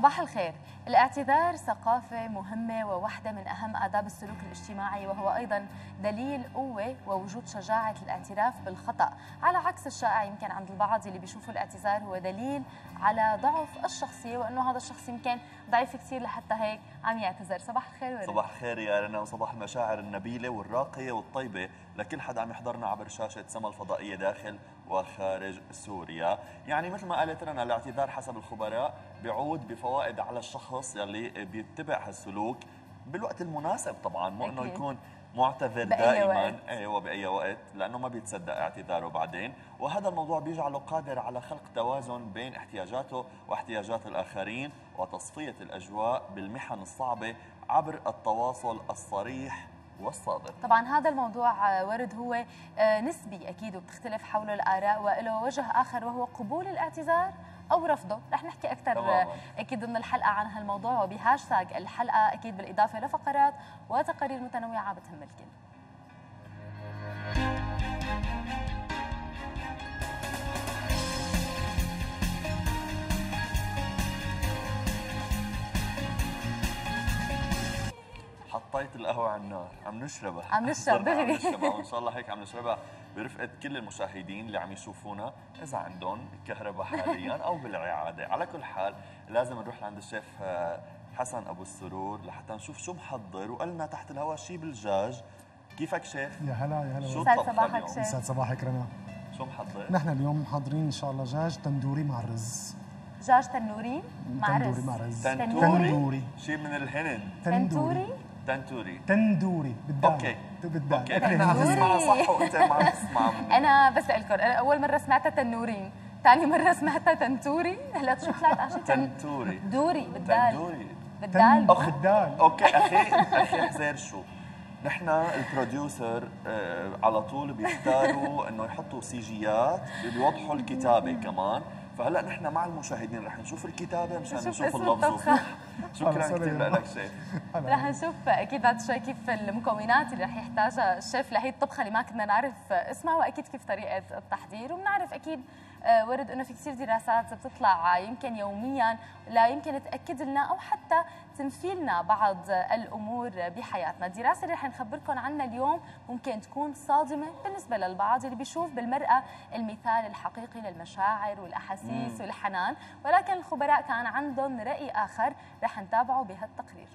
صباح الخير. الاعتذار ثقافة مهمة وواحدة من أهم آداب السلوك الاجتماعي وهو أيضا دليل قوة ووجود شجاعة الاعتراف بالخطأ. على عكس الشائع يمكن عند البعض اللي بيشوفوا الاعتذار هو دليل على ضعف الشخصية وأنه هذا الشخص يمكن ضعيف كثير لحتى هيك عم يعتذر. صباح الخير ورد. صباح الخير يا رنا وصباح المشاعر النبيلة والراقية والطيبة لكل حدا عم يحضرنا عبر شاشة سما الفضائية داخل وخارج سوريا يعني مثل ما قالت رنا الاعتذار حسب الخبراء بيعود بفوائد على الشخص يلي بيتبع هالسلوك بالوقت المناسب طبعا مو إنه. يكون معتذر دائما. أيوه بأي وقت لأنه ما بيتصدق اعتذاره بعدين وهذا الموضوع بيجعله قادر على خلق توازن بين احتياجاته واحتياجات الآخرين وتصفية الأجواء بالمحن الصعبة عبر التواصل الصريح والصادق طبعا هذا الموضوع آه، ورد هو آه، نسبي أكيد وبتختلف حوله الآراء وله وجه آخر وهو قبول الاعتذار أو رفضه. رح نحكي أكثر تماماً. أكيد ضمن الحلقة عن هالموضوع. وبهاشتاج الحلقة أكيد بالإضافة لفقرات وتقارير متنوعة بتهم الكل. حطيت القهوة على النار. عم نشربها. عم نشرب. صرنا عم دغري. نشربها وان شاء الله هيك عم نشربها برفقة كل المشاهدين اللي عم يشوفونا إذا عندهم كهرباء حاليا أو بالاعادة على كل حال لازم نروح لعند الشيف آه، حسن أبو السرور لحتى نشوف شو محضر. وقلنا تحت الهواء شي بالدجاج. كيفك شيف؟ يا هلا يا هلا. شو يسعد صباحك اليوم؟ شيف. يسعد صباحك رنا. شو محضر؟ نحن اليوم حاضرين إن شاء الله دجاج تندوري مع الرز دجاج تنوري مع تندوري رز. مع رز. تنتوري تندوري؟ شي من الهند تنتوري تنتوري تندوري بالدال. okay. بالدال. okay. نحن عم. نسمعها صح وأنت ما عم تسمع. أنا بسألكم أنا أول مرة سمعتها تنورين ثاني مرة سمعتها تنتوري هلا شو طلعت عشان تن... تنتوري دوري بالدال. تندوري. بالدال. أخ بالدال. okay أخي أخي حزير شو؟ نحن ال producer آه، على طول بيختاروا إنه يحطوا CG ات بيوضحوا الكتابة كمان. فهلا نحن مع المشاهدين رح نشوف الكتابة مشان نشوف اللفظ الطبخة. شكرا كثير. لك شيف رح نشوف أكيد بعد شوي كيف المكونات اللي رح يحتاجها الشيف لهي الطبخة اللي ما كنا نعرف اسمها وأكيد كيف طريقة التحضير وبنعرف أكيد آه، ورد إنه في كثير دراسات بتطلع يمكن يوميا لا يمكن تأكد لنا أو حتى تنفي لنا بعض الأمور بحياتنا، الدراسة اللي رح نخبركم عنها اليوم ممكن تكون صادمة بالنسبة للبعض اللي بيشوف بالمرأة المثال الحقيقي للمشاعر والأحاسيس والحنان، ولكن الخبراء كان عندهم رأي آخر رح نتابعه بهالتقرير.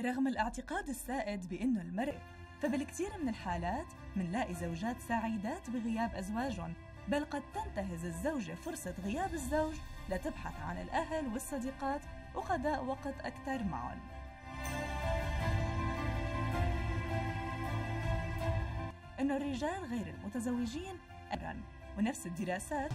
رغم الاعتقاد السائد بأنه المرء فبالكثير من الحالات منلاقي زوجات سعيدات بغياب أزواجهم بل قد تنتهز الزوجة فرصة غياب الزوج لتبحث عن الأهل والصديقات وقضاء وقت أكثر معهم إنه الرجال غير المتزوجين أمرا ونفس الدراسات.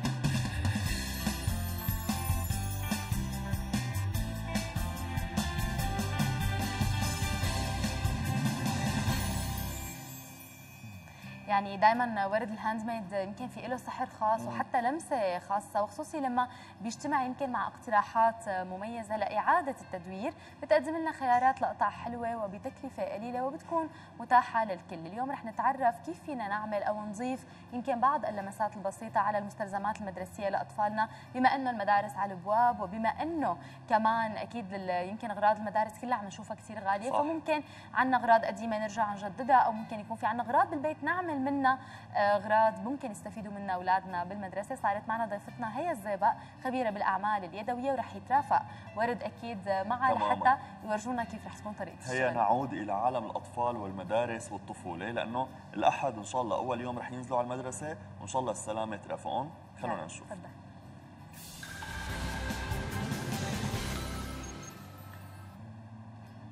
يعني دائما ورد ال handmade يمكن في له سحر خاص وحتى لمسة خاصة وخصوصي لما بيجتمع يمكن مع اقتراحات مميزة لإعادة التدوير بتقدم لنا خيارات لقطع حلوة وبتكلفة قليلة وبتكون متاحة للكل اليوم رح نتعرف كيف فينا نعمل أو نضيف يمكن بعض اللمسات البسيطة على المستلزمات المدرسية لأطفالنا بما إنه المدارس على الابواب وبما إنه كمان أكيد يمكن أغراض المدارس كلها عم نشوفها كثير غالية صح. فممكن ممكن عندنا أغراض قديمة نرجع نجددها أو ممكن يكون في عندنا أغراض بالبيت نعمل منها آه، أغراض ممكن يستفيدوا منها أولادنا بالمدرسة. صارت معنا ضيفتنا هي الزيبق خبيرة بالأعمال اليدوية ورح يترافق. ورد أكيد معها. لحتى يورجونا كيف رح تكون طريقة الشغل. نعود إلى عالم الأطفال والمدارس والطفولة لأنه الأحد إن شاء الله أول يوم رح ينزلوا على المدرسة وإن شاء الله السلامة ترافقهم. خلونا نشوف. تفضل.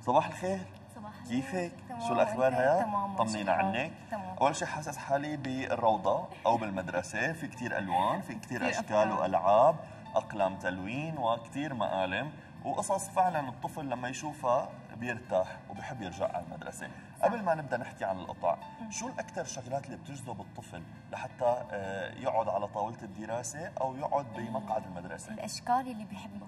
صباح الخير. كيفك؟ تمام، شو الأخبار؟ هيا؟ طمنينا. عنك تمام أول شيء حاسس حالي بالروضة أو بالمدرسة في كثير ألوان في كثير أشكال. وألعاب أقلام تلوين وكثير مقالم وقصص فعلا الطفل لما يشوفها بيرتاح وبحب يرجع على المدرسة قبل ما نبدأ نحكي عن القطع شو الأكثر شغلات اللي بتجذب الطفل لحتى آه، يقعد على طاولة الدراسة أو يقعد بمقعد المدرسة الأشكال اللي بيحبها.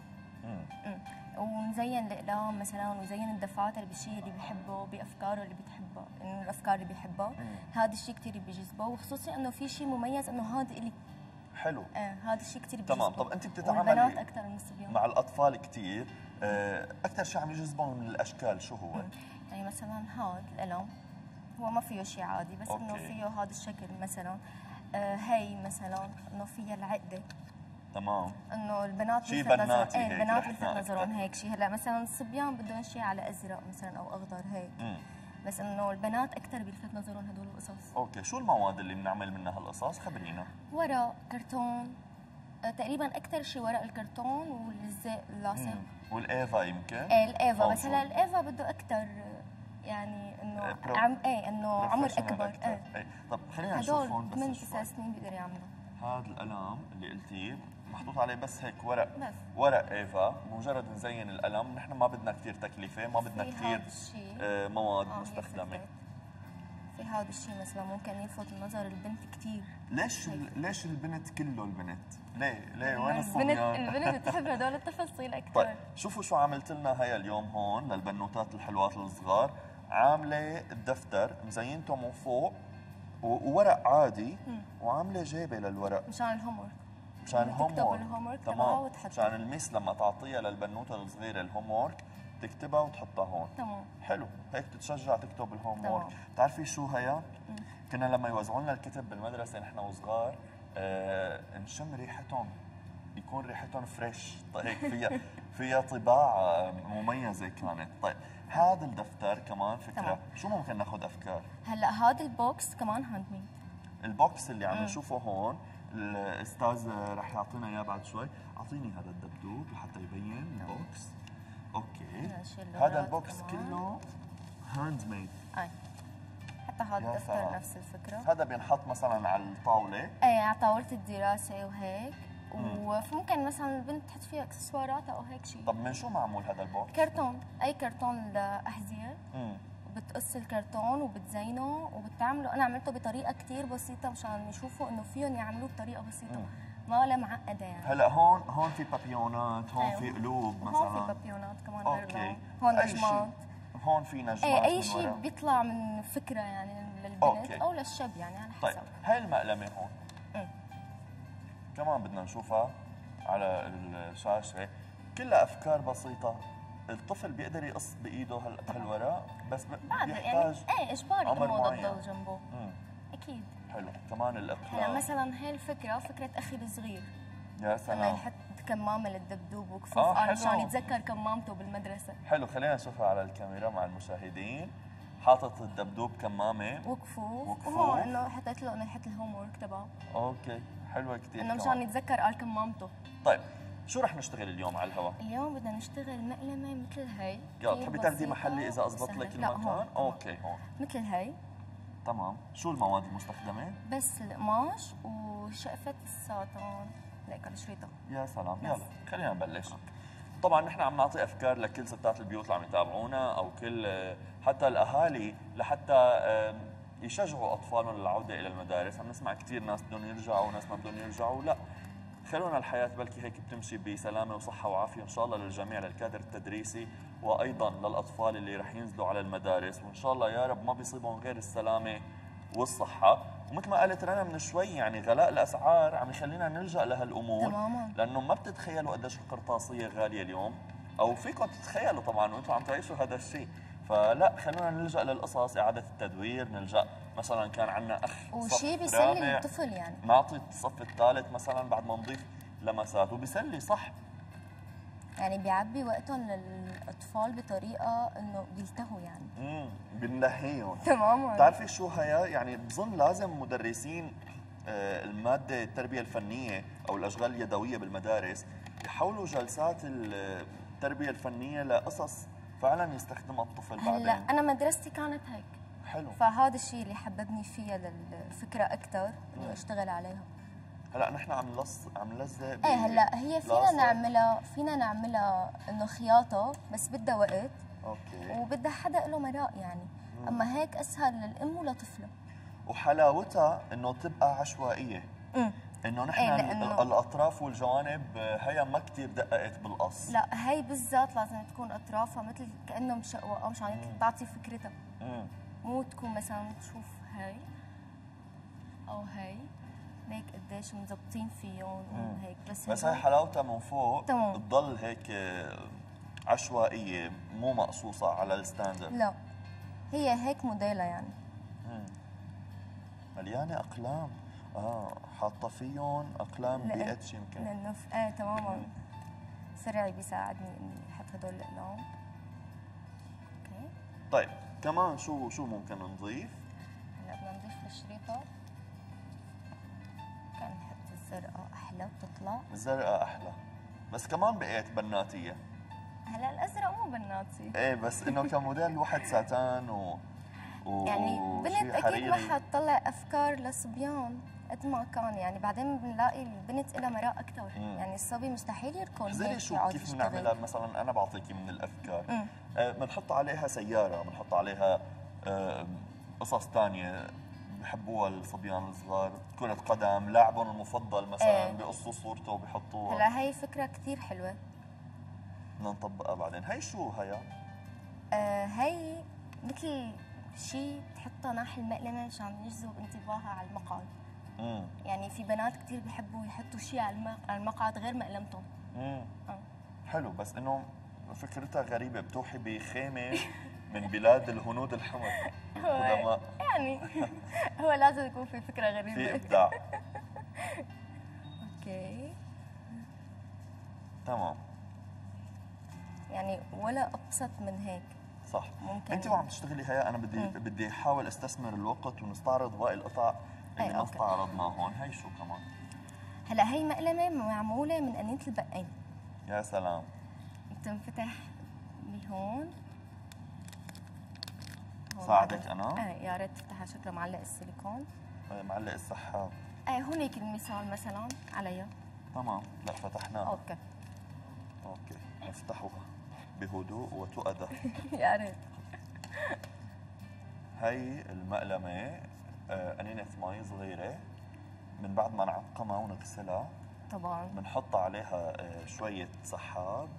ونزين الإقلام مثلا ونزين الدفاتر بالشيء اللي بيحبه بأفكاره اللي بتحبه إنه الأفكار اللي بيحبها هذا الشيء كثير بيجذبه وخصوصي إنه في شيء مميز إنه هذا الي حلو. آه هذا الشيء كثير بيجذبه تمام. طب أنت بتتعاملي أكثر من الصبيان. مع الأطفال كثير أكثر شيء عم يجذبهم من الأشكال شو هو؟ يعني مثلا هذا القلم هو ما فيه شيء عادي بس إنه. فيه هذا الشكل مثلا. آه هي مثلا إنه فيها العقدة. تمام إنه البنات شي بناتي إيه البنات بيلفت. نظرهم هيك شيء هلأ مثلا الصبيان بدهم شيء على أزرق مثلا أو أخضر هيك مم. بس إنه البنات أكثر بيلفت نظرهم هدول القصص okay شو المواد اللي بنعمل منها هالقصص خبرينا ورق كرتون آه، تقريبا أكثر شيء ورق الكرتون واللزق اللاصق. والإيفا يمكن إيه الإيفا بس. هلأ الإيفا بده أكثر يعني إنه إيه، عم إيه إنه عمر أكبر أكتر. إيه إيه. طب خلينا نشوف هون بس 8 شوي. 9 سنين بيقدر يعملوا هذا القلم اللي قلتيه محطوط عليه بس هيك ورق. بس. ورق إيفا. مجرد نزين القلم. نحن ما بدنا كثير تكلفة ما بدنا كثير. آه، مواد آه، مستخدمة. في هذا الشيء مثلا ممكن يلفت نظر البنت كثير ليش ليش البنت كله البنت؟ ليه؟ ليه؟ وين البنت الصبيان؟ البنت بتحب هدول التفاصيل أكثر طيب شوفوا شو عملت لنا هي اليوم هون للبنوتات الحلوات الصغار. عاملة الدفتر مزينته من فوق وورق عادي. وعاملة جيبة للورق. مشان ال homework مشان ال home تبعها تمام. مشان ال miss لما تعطيها للبنوتة الصغيرة ال homework تكتبها وتحطها هون. تمام. حلو. هيك تتشجع تكتب ال homework بتعرفي شو هيا؟ كنا لما يوزعوا لنا الكتب بالمدرسة نحن وصغار آه نشم ريحتهم يكون ريحتهم fresh طيب هيك فيها فيها طباع مميزة كانت. طيب هذا الدفتر كمان فكرة. تمام. شو ممكن ناخذ أفكار؟ هلأ هذا البوكس كمان هاند ميد البوكس اللي عم نشوفه هون الأستاذ رح يعطينا إياه بعد شوي. أعطيني هذا الدبدوب لحتى يبين. ال box okay. ماشي، اللغات هذا ال box كمان. كله handmade أي. حتى هذا الدفتر. نفس الفكرة. هذا بينحط مثلا على الطاولة. إيه على طاولة الدراسة وهيك. وممكن مثلا البنت تحط فيها إكسسواراتها أو هيك شيء طب من شو معمول هذا ال box كرتون. أي كرتون لاحذية امم بتقص الكرتون وبتزينه وبتعمله أنا عملته بطريقة كتير بسيطة مشان يشوفوا إنه فيهم يعملوه بطريقة بسيطة مم. ما ولا معقدة يعني هلأ هون هون في بابيونات هون أيوة. في قلوب هون مثلا في بابيونات كمان okay. هون. نجمات هون في نجمات إيه أي من شيء. بيطلع من فكرة يعني للبنت okay. أو للشاب يعني على طيب حسب هاي المقلمة هون إيه. كمان بدنا نشوفها على الشاشة كلها أفكار بسيطة الطفل بيقدر يقص بإيده هال- هالورق بس بعد يعني بيحتاج إيه اجباري عمر. تضل جنبه؟ مم. أكيد. حلو. كمان هلا الاقلام مثلا هي الفكرة فكرة أخي الصغير. يا إنه سلام. يحط كمامة للدبدوب وكفوف آه، آه. مشان يتذكر كمامته بالمدرسة؟ حلو. خلينا نشوفها على الكاميرا مع المشاهدين. حاطط الدبدوب كمامة. وكفوف وكفوف. وهون إنه حطيت له إنه يحط ال homework تبعه. okay. حلوة كثير إنه مشان يتذكر قال كمامته. طيب. شو رح نشتغل اليوم على الهواء اليوم بدنا نشتغل مقلمة مثل هي يلا كتير تحبي تاخذي محلي إذا اضبط وسهلة. لك المكان؟ هون. okay هون. مثل هي تمام. شو المواد المستخدمة؟ بس القماش وشقفة الساتان ليك الشريطه يا سلام. يلا خلينا نبلش. طبعا نحن عم نعطي أفكار لكل ستات البيوت اللي عم يتابعونا أو كل حتى الأهالي لحتى يشجعوا أطفالهم للعودة إلى المدارس. عم نسمع كثير ناس بدهم يرجعوا وناس ما بدهم يرجعوا. لا خلونا الحياة بلكي هيك بتمشي بسلامة وصحة وعافية. إن شاء الله للجميع للكادر التدريسي وأيضا للأطفال اللي رح ينزلوا على المدارس. وإن شاء الله يا رب ما بيصيبهم غير السلامة والصحة. ومثل ما قالت رنا من شوي يعني غلاء الأسعار عم يخلينا نلجأ لهالأمور. تماماً. لأنه ما بتتخيلوا قديش القرطاسية غالية اليوم. أو فيكم تتخيلوا طبعا وأنتم عم تعيشوا هذا الشيء. فلا خلونا نلجأ للقصص إعادة التدوير نلجأ مثلا كان عندنا أخ وشيء بيسلي. الطفل يعني. نعطي الصف الثالث مثلا بعد ما نضيف لمسات وبيسلي صح. يعني بيعبي وقتهم للأطفال بطريقة إنه بيلتهوا يعني. امم بنلهيهم. تماما. بتعرفي شو هيا؟ يعني بظن لازم مدرسين آه، المادة التربية الفنية أو الأشغال اليدوية بالمدارس يحولوا جلسات التربية الفنية لقصص فعلا يستخدمها الطفل هلا بعدين. أنا مدرستي كانت هيك. حلو. فهذا الشيء اللي حببني فيها للفكرة أكثر إنه أشتغل عليها. هلا نحن عم نلص عم نلزق إيه هلا هي فينا. نعملها فينا نعملها إنه خياطة بس بدها وقت. أوكي. وبدها حدا له مراء يعني. أما هيك أسهل للأم ولطفلها. وحلاوتها إنه تبقى عشوائية. انه نحن إيه، لأنه- الأطراف والجوانب آه، هي ما كثير دققت بالقص. لا هي بالذات لازم تكون أطرافها مثل كانه مشقوقه مشان تعطي فكرتها. مم. مو تكون مثلا تشوف هاي أو هاي هيك قديش مزبطين فيهم وهيك. بس بس هي حلاوتها من فوق تمام. تضل هيك آه، عشوائية مو مقصوصة على الستاندر. لا هي هيك موديلها يعني. مليانة أقلام. آه حاطة فيهم أقلام لأن- بي اتش يمكن. لأنه ف... إيه تماما. فرعي بيساعدني إني أحط هدول الاقلام okay. طيب كمان شو شو ممكن نضيف؟ هلا بدنا نضيف الشريطة. كان نحط الزرقاء أحلى وتطلع الزرقاء أحلى. بس كمان بقيت بناتية. هلا الأزرق مو بناتي. إيه بس إنه كموديل واحد ساتان و, و يعني وشي بنت أكيد حريري. ما حتطلع أفكار لصبيان. قد ما كان. يعني بعدين بنلاقي البنت لها مراء أكثر مم. يعني الصبي مستحيل يركض هيك شو؟ كيف. بنعملها؟ مثلا أنا بعطيكي من الافكار. آه، بنحط عليها سيارة بنحط عليها آه، قصص تانية. بحبوها الصبيان الصغار. كرة قدم لاعبهم المفضل مثلا إيه. بيقصوا صورته وبيحطوها. هلا هي فكرة كثير حلوة. بدنا نطبقها بعدين. هي شو هيا؟ آه هي مثل شيء تحطها ناحية المقلمة مشان يجذب انتباهها على المقعد يعني في بنات كثير بيحبوا يحطوا شيء على الم- على المقعد غير مقلمتهم امم آه. حلو بس إنه فكرتها غريبة بتوحي بخيمة من بلاد الهنود الحمر. القدماء يعني هو لازم يكون في فكرة في غريبة إبداع. okay. تمام. يعني ولا أبسط من هيك. صح. ممكن. انت وعم تشتغلي هيا أنا بدي بدي أحاول أستثمر الوقت ونستعرض باقي القطع اللي أي، ما okay. استعرضناهم هي شو كمان؟ هلأ هي مقلمة معمولة من قنينة البقين. يا سلام. بتنفتح بهون هون. ساعدك أنا؟ إيه يا ريت تفتحها. شكلها معلق السيليكون. معلق السحاب إيه هونيك المثال مثلا عليها. تمام. لا فتحناها. okay. okay. نفتحها بهدوء وتؤدى يا ريت. هي المقلمة آه، قنينة مي صغيرة. من بعد ما نعقمها ونغسلها طبعا. بنحط عليها آه، شوية سحاب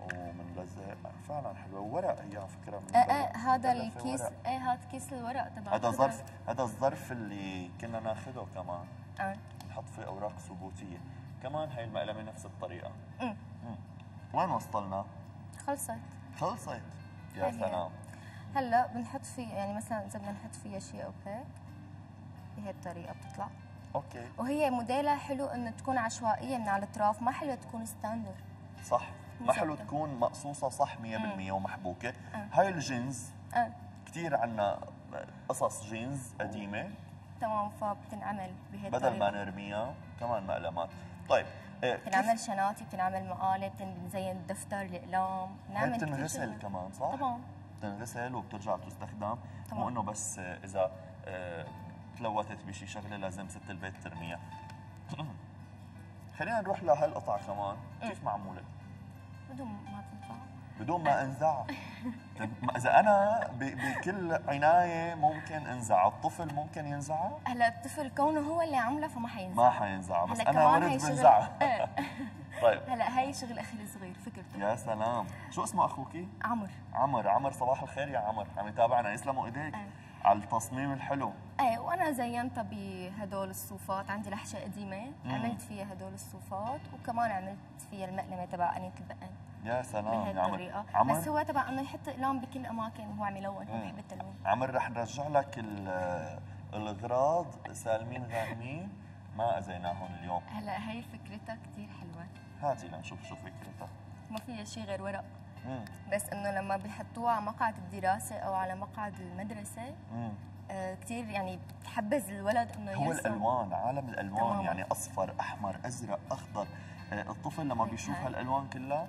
ومنلزق فعلا حلوة. ورق هي على فكرة من إيه إيه هذا الكيس. إيه هذا كيس الورق تبع هذا. ظرف هذا الظرف اللي كنا ناخذه كمان. آه. نحط فيه أوراق ثبوتية. كمان هي المقلمه نفس الطريقة. أمم. مم. وين وصلنا؟ خلصت. خلصت. يا هي. سلام. هلا بنحط فيه يعني مثلا إذا بدنا نحط فيها شيء أو هيك بهي الطريقة بتطلع. okay. وهي موديلها حلو إنه تكون عشوائية من على الأطراف ما حلو تكون standard صح. ما حلو. تكون مقصوصة صح 100% ومحبوكة. أه. هاي الجينز آه. كثير عنا قصص جينز قديمة. تمام فبتنعمل بهي بدل ما نرميها كمان مقلمات. طيب كيف بتنعمل شناتي بتنعمل مقالم بنزين الدفتر الأقلام بنعمل بتنغسل. كمان صح؟ طبعا بتنغسل وبترجع تستخدم مو. انه بس إذا آه، تلوثت بشي شغلة لازم ست البيت ترميها. خلينا نروح لهالقطعة كمان. كيف معمولة؟ بدون ما تنفع. بدون ما أنزع. طيب، إذا أنا بكل عناية ممكن أنزع. الطفل ممكن ينزعها هلا الطفل كونه هو اللي عمله فما حينزع. ما حينزعها بس أنا شغل- بنزعها إيه. طيب. هلا هي شغل أخي الصغير فكرته. يا سلام. شو اسمه أخوكي؟ عمر. عمر عمر صباح الخير يا عمر. عم يتابعنا يسلموا إيديك أه. على التصميم الحلو. إيه وأنا زينتها بهدول الصوفات عندي لحشة قديمة عملت فيها هدول الصوفات وكمان عملت فيها المقلمة تبع قنية البقن يا سلام يا عمر. عمر؟ بس هو تبع إنه يحط اقلام بكل أماكن وهو عم يلون هو بحب التلوين. عمر رح نرجع لك ال- الاغراض سالمين غانمين ما أذيناهم اليوم. هلا هي فكرتها كثير حلوة. هاتي لنشوف شو فكرتها ما فيها شيء غير ورق. مم. بس إنه لما بيحطوها على مقعد الدراسة أو على مقعد المدرسة مم. آه كثير يعني بتحبذ الولد إنه هو يرسم الألوان عالم الألوان تماماً. يعني أصفر أحمر أزرق أخضر. آه، الطفل لما بيشوف. هالألوان كلها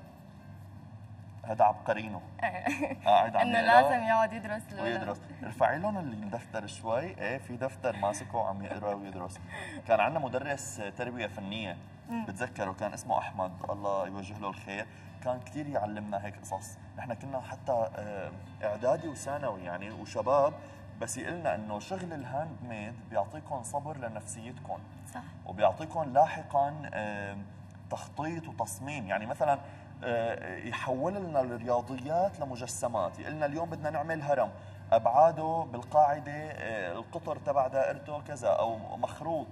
هذا عبقرينه. قاعد عم انه لازم يقعد يدرس الولد. ويدرس ارفعي لهم الدفتر شوي. إيه في دفتر ماسكه وعم يقرأ ويدرس. كان عندنا مدرس تربية فنية. بتذكره كان اسمه أحمد. الله يوجه له الخير. كان كثير يعلمنا هيك قصص. نحن كنا حتى آه، إعدادي وثانوي يعني وشباب بس يقلنا إنه شغل ال hand made بيعطيكم صبر لنفسيتكم. صح. وبيعطيكم لاحقا آه، تخطيط وتصميم. يعني مثلا آه، يحول لنا الرياضيات لمجسمات. يقلنا اليوم بدنا نعمل هرم. أبعاده بالقاعدة القطر تبع دائرته كذا أو مخروط.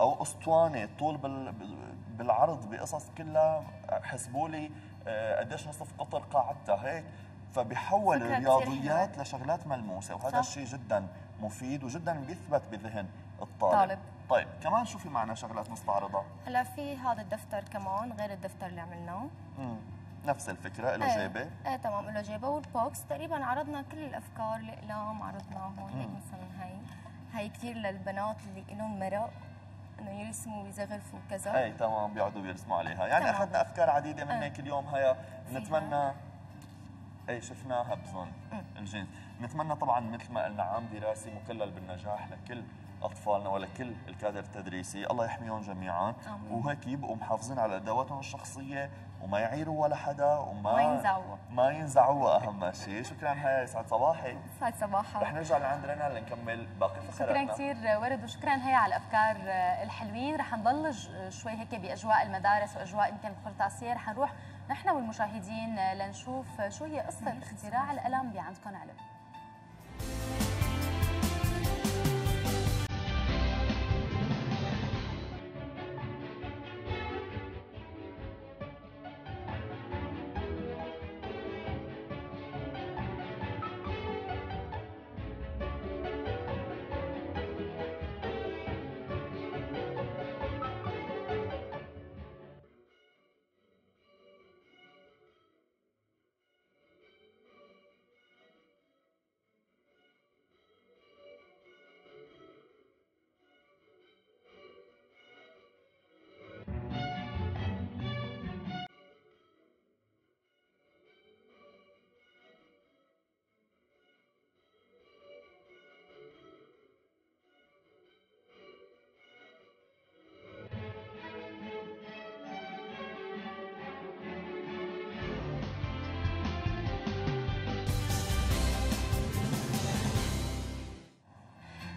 أو أسطوانة طول بال- بالعرض بقصص كلها حسبوا لي آه، قديش نصف قطر قاعدتها هيك. فبيحول الرياضيات. لشغلات ملموسة وهذا. الشيء جدا مفيد وجدا بيثبت بذهن الطالب. طالب. طيب كمان شو في معنا شغلات نستعرضها هلا في هذا الدفتر كمان غير الدفتر اللي عملناه. مم. نفس الفكرة له إيه جيبة. إيه تمام له جيبة. وال box تقريبا عرضنا كل الأفكار الأقلام عرضناهم مثلا هي هي كثير للبنات اللي لهم مرق. انه يرسموا ويزخرفوا كذا اي تمام بيقعدوا بيرسموا عليها يعني تمام. أخذنا أفكار عديدة. منك اليوم هيا. نتمنى اي شفناها بظن الجنس نتمنى طبعا مثل ما قلنا عام دراسي مكلل بالنجاح لكل أطفالنا ولكل الكادر التدريسي الله يحميهم جميعا. وهيك يبقوا محافظين على أدواتهم الشخصية وما يعيروا ولا حدا وما ما ينزعوا. ما ينزعوا أهم شيء. شكرا هيا يسعد صباحي. سعد صباحا رح نرجع لعند رنا لنكمل باقي شكرا فقراتنا كثير ورد وشكرا هي على الأفكار الحلوين. رح نضل شوي هيك بأجواء المدارس وأجواء يمكن القرطاسيه رح نروح نحن والمشاهدين لنشوف شو هي قصة اختراع القلم بعندكم علم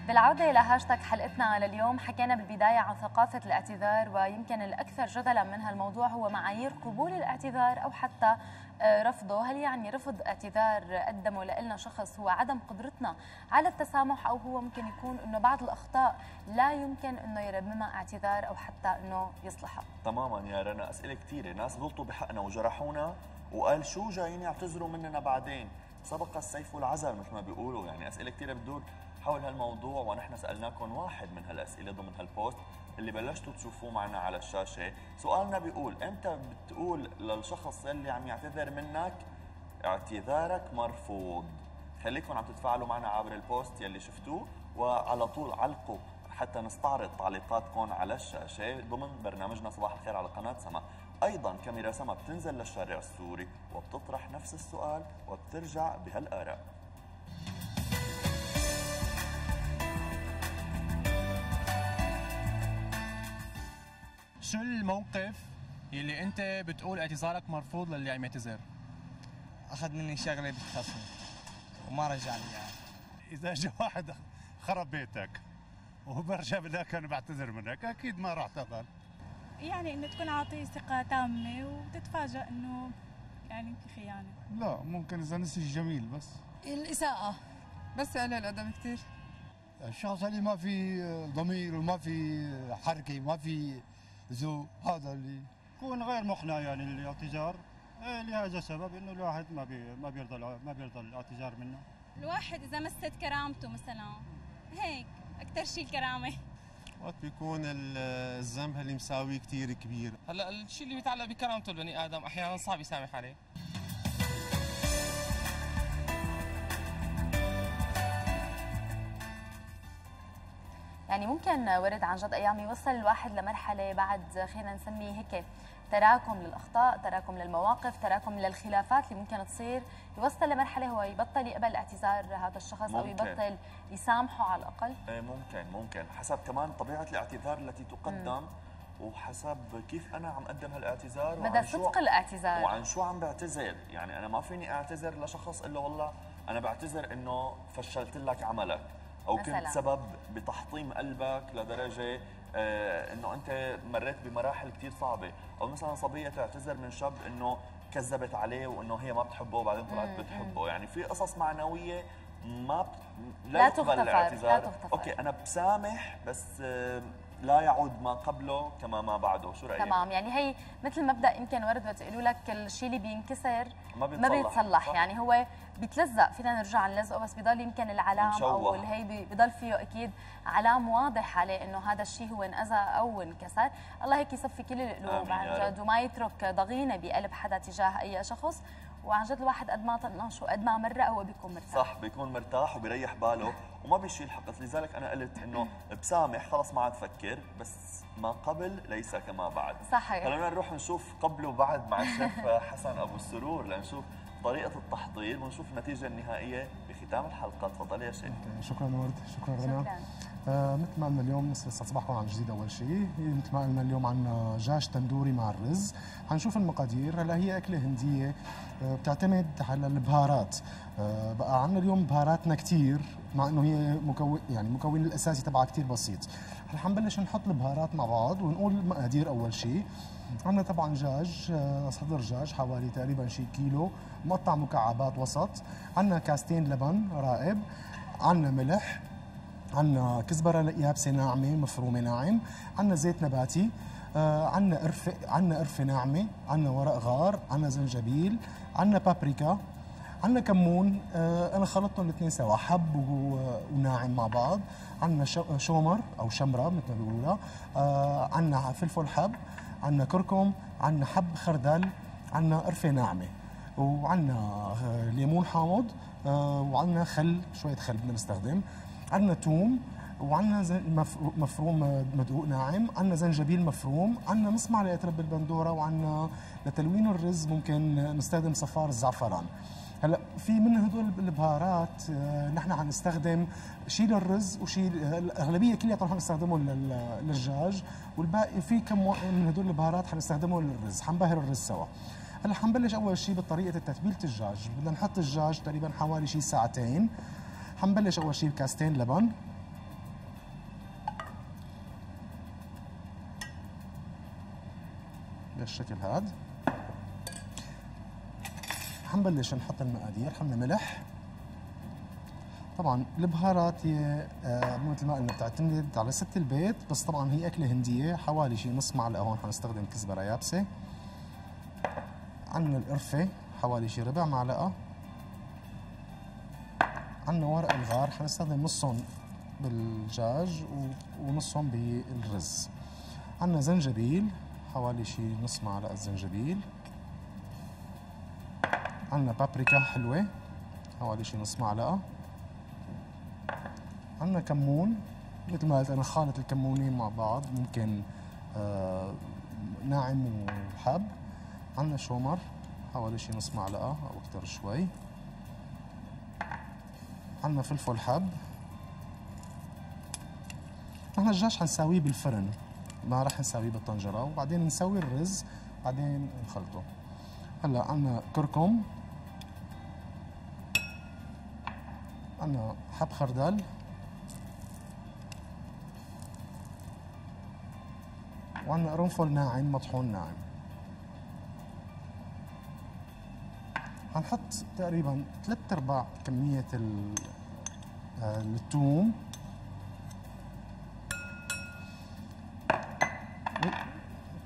بالعودة إلى هاشتاج حلقتنا لليوم حكينا بالبداية عن ثقافة الاعتذار ويمكن الأكثر جدلا من هالموضوع هو معايير قبول الاعتذار أو حتى آه، رفضه. هل يعني رفض اعتذار قدمه لنا شخص هو عدم قدرتنا على التسامح أو هو ممكن يكون أنه بعض الأخطاء لا يمكن أنه يرممها اعتذار أو حتى أنه يصلحها؟ تماما يا رنا. أسئلة كثيره ناس غلطوا بحقنا وجرحونا وقال شو جايين يعتذروا مننا بعدين؟ سبق السيف والعزل مثل ما بيقولوا. يعني أسئلة كثيره بتدور حول هالموضوع ونحن سألناكم واحد من هالأسئلة ضمن هالبوست اللي بلشتوا تشوفوه معنا على الشاشة. سؤالنا بيقول إمتى بتقول للشخص اللي عم يعتذر منك اعتذارك مرفوض. خليكم عم تتفاعلوا معنا عبر البوست يلي شفتوه وعلى طول علقوا حتى نستعرض تعليقاتكم على الشاشة ضمن برنامجنا صباح الخير على قناة سما. أيضا كاميرا سما بتنزل للشارع السوري وبتطرح نفس السؤال وبترجع بهالآراء. شو الموقف اللي انت بتقول اعتذارك مرفوض للي عم يعتذر؟ أخذ مني شغلة بتخصني وما رجع لي اياها إذا اجى واحد خرب بيتك وهو برجع بدك أنا بعتذر منك أكيد ما راح تقبل يعني إنه تكون عاطيه ثقة تامة وتتفاجئ إنه يعني في خيانة. لا ممكن إذا نسي جميل بس. الإساءة. بس قليل الأدب كثير الشخص اللي ما في ضمير وما في حركة ما في ذوق هذا اللي يكون غير مقنع يعني الاعتذار إيه لهذا السبب إنه الواحد ما بي ما بيرضى ما بيرضى الاعتذار منه. الواحد إذا مست كرامته مثلا هيك أكثر شيء الكرامة. وقت بيكون ال- الذنب اللي مساويه كثير كبير. هلأ الشيء اللي بيتعلق بكرامته البني آدم أحيانا صعب يسامح عليه. يعني ممكن ورد عن جد أيام يوصل الواحد لمرحلة بعد خلينا نسميه هيك تراكم للأخطاء، تراكم للمواقف، تراكم للخلافات اللي ممكن تصير، يوصل لمرحلة هو يبطل يقبل اعتذار هذا الشخص أو ممكن. يبطل يسامحه على الأقل. إيه ممكن ممكن. حسب كمان طبيعة الاعتذار التي تقدم وحسب كيف أنا عم أقدم هالاعتذار مدى صدق الاعتذار. وعن شو عم بعتذر. يعني أنا ما فيني أعتذر لشخص إلا والله أنا بعتذر إنه فشلت لك عملك. أو كنت مثلاً. سبب بتحطيم قلبك لدرجة آه إنه أنت مريت بمراحل كثير صعبة أو مثلا صبية تعتذر من شاب إنه كذبت عليه وإنه هي ما بتحبه وبعدين طلعت بتحبه يعني في قصص معنوية ما ب... لا لا, تغتفر، لا تغتفر. okay أنا بسامح بس آه لا يعود ما قبله كما ما بعده. شو رأيك؟ تمام. يعني هي مثل مبدا يمكن ورد بتقولوا لك الشيء اللي بينكسر ما ما بيتصلح. بيتصلح صح؟ يعني هو بيتلزق. فينا نرجع نلزقه بس بضل يمكن العلام أو مشوه. اللي هي بي- بضل فيه أكيد علام واضح عليه إنه هذا الشيء هو انأذى أو انكسر. الله هيك يصفي كل القلوب. عن. جد. وما يترك ضغينة بقلب حدا تجاه أي شخص وعن جد الواحد قد ما طنش وقد ما مرة هو بيكون مرتاح. صح بيكون مرتاح وبيريح باله وما بيشيل حقد لذلك أنا قلت إنه بسامح خلص ما عاد فكر بس ما قبل ليس كما بعد. صحيح. خلينا نروح نشوف قبل وبعد مع الشيف حسن أبو السرور لنشوف طريقة التحضير ونشوف النتيجة النهائية بختام الحلقة. تفضل يا شيف شكرا ورد شكرا رنا. شكرا. مثل ما قلنا اليوم يسعد صباحكم عن جديد أول شيء مثل ما قلنا اليوم عنا دجاج تندوري مع الرز. حنشوف المقادير. هلا هي أكلة هندية آه بتعتمد على البهارات. آه بقى عنا اليوم بهاراتنا كثير مع إنه هي مكون يعني المكون الأساسي تبعها كثير بسيط. هلا حنبلش نحط البهارات مع بعض ونقول المقادير أول شيء عندنا طبعا دجاج آه، صدر دجاج حوالي تقريبا شي كيلو. مقطع مكعبات وسط. عندنا كاستين لبن رائب. عندنا ملح. عندنا كزبرة يابسه ناعمة مفرومة ناعم عندنا زيت نباتي آه عندنا قرفه عندنا قرفه ناعمة عندنا ورق غار عندنا زنجبيل عندنا بابريكا عندنا كمون آه أنا خلطتهم الاثنين سوا حب وناعم مع بعض عندنا شو- شومر أو شمرة مثل ما بيقولوا لها آه عندنا فلفل حب عندنا كركم عندنا حب خردل عندنا قرفة ناعمة وعندنا ليمون حامض وعندنا خل شوية خل بدنا نستخدم. عندنا توم وعندنا مفروم آه، مدقوق ناعم عندنا زنجبيل مفروم عندنا نص معلقه رب البندورة وعندنا لتلوين الرز ممكن نستخدم صفار الزعفران. هلا في من هدول البهارات آه، نحن حنستخدم شيء للرز وشيء آه، الأغلبية كلها رح نستخدمه لل- للدجاج والباقي في كم من هدول البهارات حنستخدمه للرز. حنبهر الرز سوا. هلا حنبلش أول شيء بطريقة تتبيله الدجاج بدنا نحط الدجاج تقريبا حوالي شيء ساعتين. حنبلش أول شيء بكاستين لبن. بالشكل هذا حنبلش نحط المقادير حمنا ملح. طبعا البهارات هي آه، مثل ما قلنا بتعتمد على ست البيت بس طبعا هي أكلة هندية حوالي شيء نص معلقة هون حنستخدم كزبرة يابسة. عندنا القرفة حوالي شيء ربع معلقة. عندنا ورق الغار حنستخدم نصهم بالدجاج ونصهم بالرز. عندنا زنجبيل حوالي شيء نص معلقة زنجبيل. عندنا بابريكا حلوة حوالي شيء نص معلقة. عندنا كمون مثل ما قلت أنا خالط الكمونين مع بعض ممكن آه ناعم وحب. عندنا شومر حوالي شي نص معلقة أو أكثر شوي. عندنا فلفل حب نحن الدجاج حنساويه بالفرن. ما راح نساويه بالطنجرة. وبعدين نسوي الرز. بعدين نخلطه. هلا عندنا كركم. عندنا حب خردل. وعندنا قرنفل ناعم مطحون ناعم. حنحط تقريبا ثلاث أرباع كمية ال- آه، الثوم.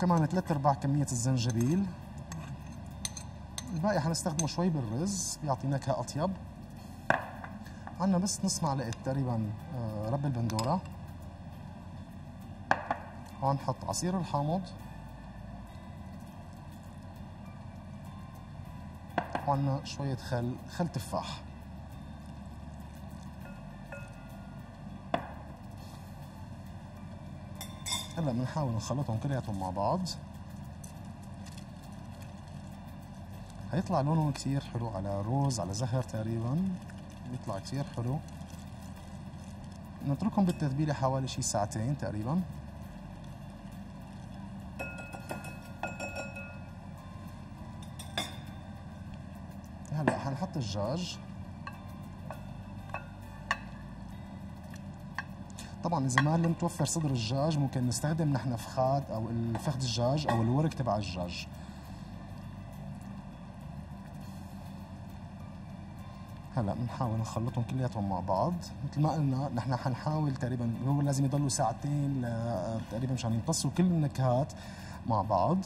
كمان ثلاث أرباع كمية الزنجبيل. الباقي حنستخدمه شوي بالرز بيعطي نكهة أطيب. عندنا بس نص معلقة تقريبا آه، رب البندورة. هون نحط عصير الحامض. وعندنا شوية خل خل تفاح. هلا بنحاول نخلطهم كلياتهم مع بعض. هيطلع لونه كثير حلو على روز على زهر تقريبا. بيطلع كثير حلو. نتركهم بالتتبيلة حوالي شي ساعتين تقريبا. الدجاج. طبعا إذا ما لم توفر صدر الدجاج ممكن نستخدم نحن فخاد أو الفخذ الدجاج أو الورك تبع الدجاج. هلأ بنحاول نخلطهم كلياتهم مع بعض. مثل ما قلنا نحن حنحاول تقريبا هو لازم يضلوا ساعتين تقريبا مشان يمتصوا كل النكهات مع بعض.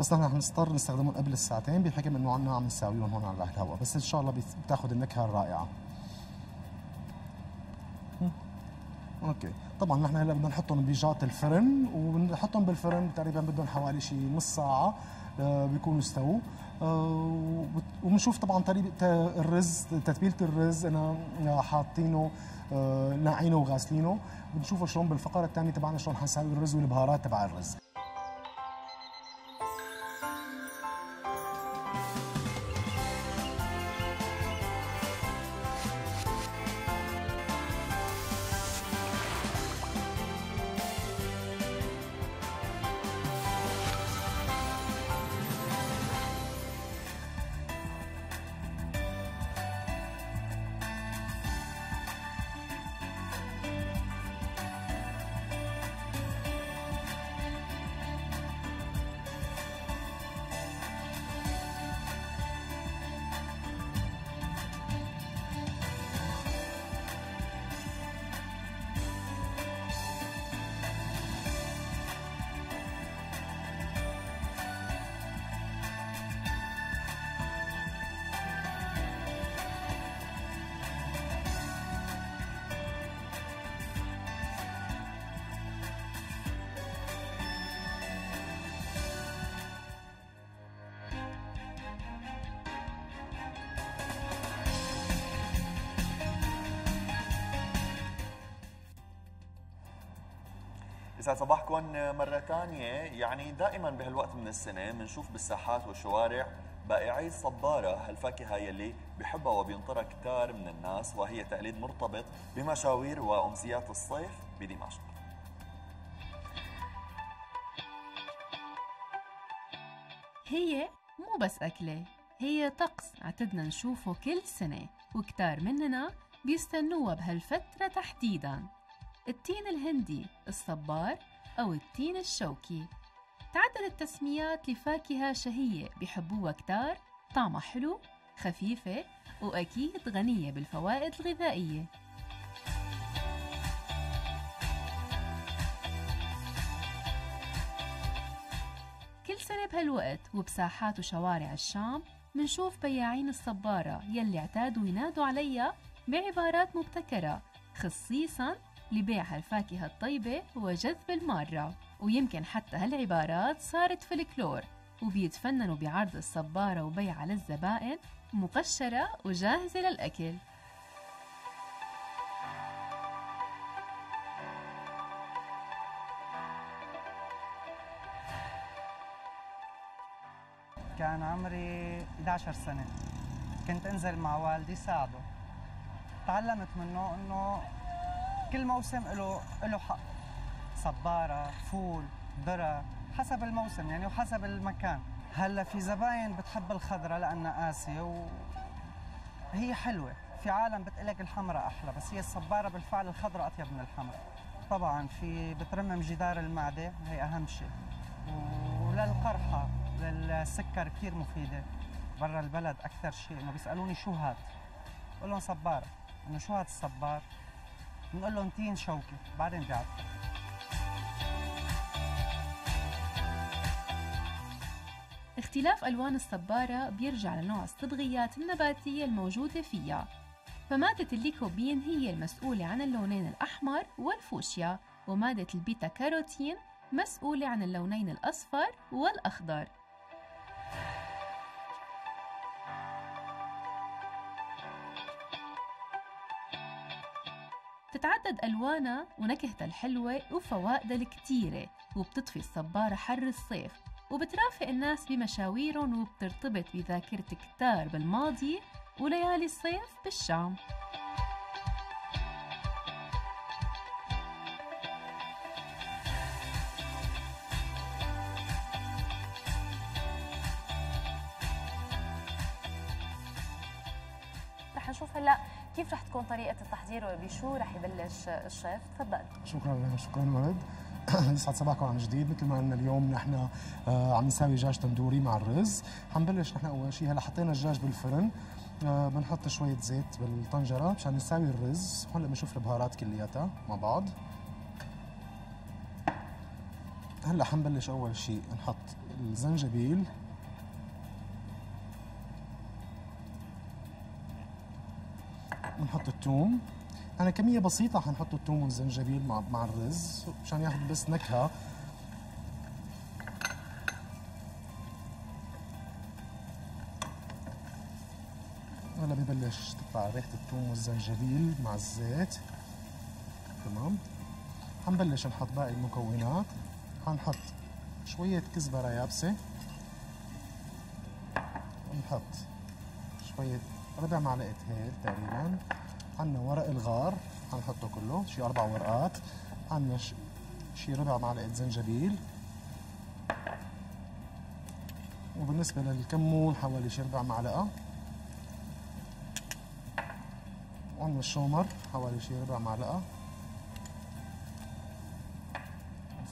بس نحن حنضطر نستخدمهم قبل الساعتين بحكم إنه عنا عم نساويهم هون على الهواء بس إن شاء الله بتاخذ النكهة الرائعة. أوكي. طبعا نحن هلأ بدنا نحطهم بجات الفرن وبنحطهم بالفرن تقريبا بدهم حوالي شي نص ساعة آه، بيكونوا استووا. آه، وبنشوف طبعا طريقة الرز تتبيلة الرز أنا حاطينه آه، ناعينه وغاسلينه. بنشوفه شلون بالفقرة الثانية تبعنا شلون حنساوي الرز والبهارات تبع الرز. يسعد صباحكم مرة ثانية يعني دائما بهالوقت من السنة بنشوف بالساحات والشوارع بائعي الصبارة هالفاكهة يلي بحبها وبينطرها كتار من الناس وهي تقليد مرتبط بمشاوير وأمسيات الصيف بدمشق. هي مو بس أكلة هي طقس اعتدنا نشوفه كل سنة وكتار مننا بيستنوها بهالفترة تحديداً. التين الهندي الصبار أو التين الشوكي. تعدد التسميات لفاكهة شهية بحبوها كتار طعمها حلو خفيفة وأكيد غنية بالفوائد الغذائية. كل سنة بهالوقت وبساحات وشوارع الشام منشوف بياعين الصبارة يلي اعتادوا ينادوا عليها بعبارات مبتكرة خصيصاً لبيع هالفاكهة الطيبة وجذب المارة ويمكن حتى هالعبارات صارت فلكلور وبيتفننوا بعرض الصبارة وبيعها للزبائن مقشرة وجاهزة للأكل. كان عمري 11 سنة. كنت أنزل مع والدي ساعده تعلمت منه إنه كل موسم له له حق. صبارة فول ذرة حسب الموسم يعني وحسب المكان. هلا في زباين بتحب الخضرة لأنها قاسية وهي حلوة. في عالم بتقلك الحمراء أحلى بس هي الصبارة بالفعل الخضراء أطيب من الحمراء طبعا في بترمم جدار المعدة هي أهم شيء. وللقرحة للسكر كثير مفيدة. برا البلد أكثر شيء إنه بيسألوني شو هاد؟ بقول لهم صبارة. إنه شو هاد الصبار؟ بنقول لهم تين شوكي بعدين بيعرفوا اختلاف ألوان الصبارة بيرجع لنوع الصبغيات النباتية الموجودة فيها. فمادة الليكوبين هي المسؤولة عن اللونين الأحمر والفوشيا ومادة البيتا كاروتين مسؤولة عن اللونين الأصفر والأخضر. بتتعدد ألوانها ونكهتها الحلوة وفوائدها الكتيرة وبتطفي الصبارة حر الصيف. وبترافق الناس بمشاويرهم وبترتبط بذاكرة كتار بالماضي وليالي الصيف بالشام. تكون طريقة التحضير وبشو رح يبلش الشيف؟ تفضل. شكرا شكرا ولد. يسعد صباحكم عن جديد. مثل ما قلنا اليوم نحن آه، عم نساوي دجاج تندوري مع الرز. حنبلش نحن أول شيء. هلأ حطينا الدجاج بالفرن. آه، بنحط شوية زيت بالطنجرة مشان نساوي الرز. هلأ بنشوف البهارات كلياتها مع بعض. هلأ حنبلش أول شيء نحط الزنجبيل. ونحط الثوم أنا كمية بسيطة حنحط الثوم والزنجبيل مع مع الرز مشان ياخذ بس نكهة. هلا ببلش تطلع ريحة الثوم والزنجبيل مع الزيت. تمام؟ حنبلش نحط باقي المكونات. حنحط شوية كزبرة يابسة. نحط شوية ربع معلقة هيل تقريبا. عندنا ورق الغار حنحطه كله شي أربع ورقات. عندنا شي ربع معلقة زنجبيل. وبالنسبة للكمون حوالي شي ربع معلقة. وعندنا الشومر حوالي شي ربع معلقة.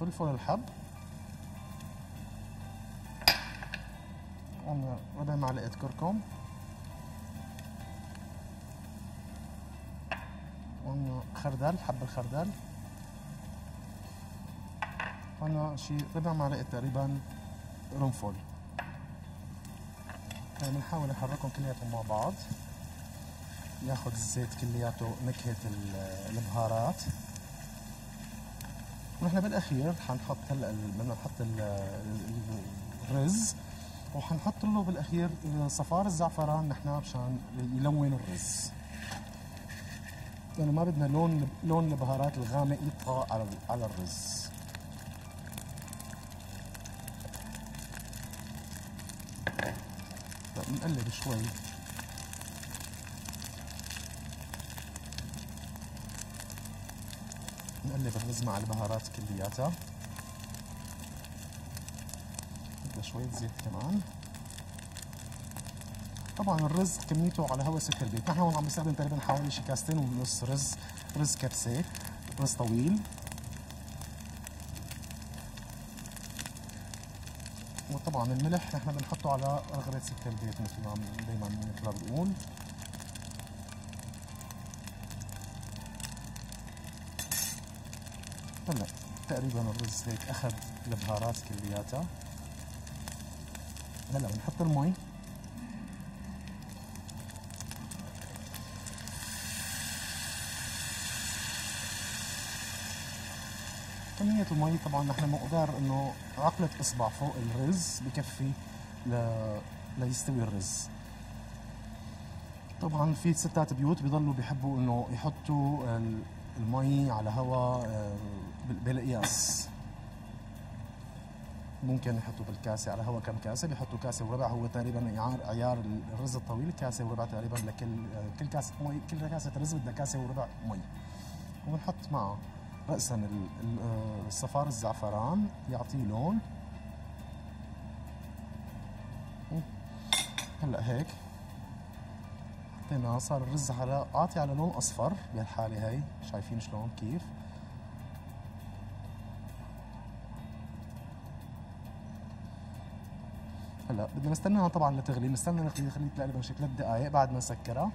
فلفل الحب. عندنا ربع معلقة كركم وعندنا خردل حب الخردل. وعندنا شي ربع معلقة تقريبا قرنفل يعني بنحاول نحركهم كلياتهم مع بعض. ياخذ الزيت كلياته نكهة البهارات. ونحن بالأخير حنحط هلأ بدنا نحط الرز. وحنحط له بالأخير صفار الزعفران نحن مشان يلون الرز. لأنه ما بدنا لون لون البهارات الغامق يطغى على على الرز. نقلب شوي. نقلب الرز مع البهارات كلياتها. شوية زيت كمان. طبعا الرز كميته على هوا سكر البيت نحن هون عم نستخدم تقريبا حوالي شي كاستين ونص رز. رز كبسة. رز طويل. وطبعا الملح نحن بنحطه على رغبة سكر البيت مثل ما دائما مثل ما بنقول. هلا تقريبا الرز هيك أخذ البهارات كلياتها. هلا بنحط المي. كمية المي طبعا نحن مقدار إنه عقلة إصبع فوق الرز بكفي ل... ليستوي الرز. طبعا في ستات بيوت بيضلوا بيحبوا إنه يحطوا المي على هواء آه، بالقياس. ممكن يحطوا بالكاسة على هواء كم كاسة بيحطوا كاسة وربع هو تقريبا عيار عيار الرز الطويل كاسة وربع تقريبا لكل آه، كل كاسة مي كل كاسة رز بدها كاسة وربع مي. وبنحط معه. رأسا آه، الصفار الزعفران يعطيه لون. هلأ هيك. حطينا صار الرز على عاطي على لون أصفر بهالحالة هي شايفين شلون؟ كيف؟ هلأ بدنا نستناها طبعا لتغلي. بنستنى نخلي تغلي تقريبا شي ثلاث دقائق بعد ما نسكرها.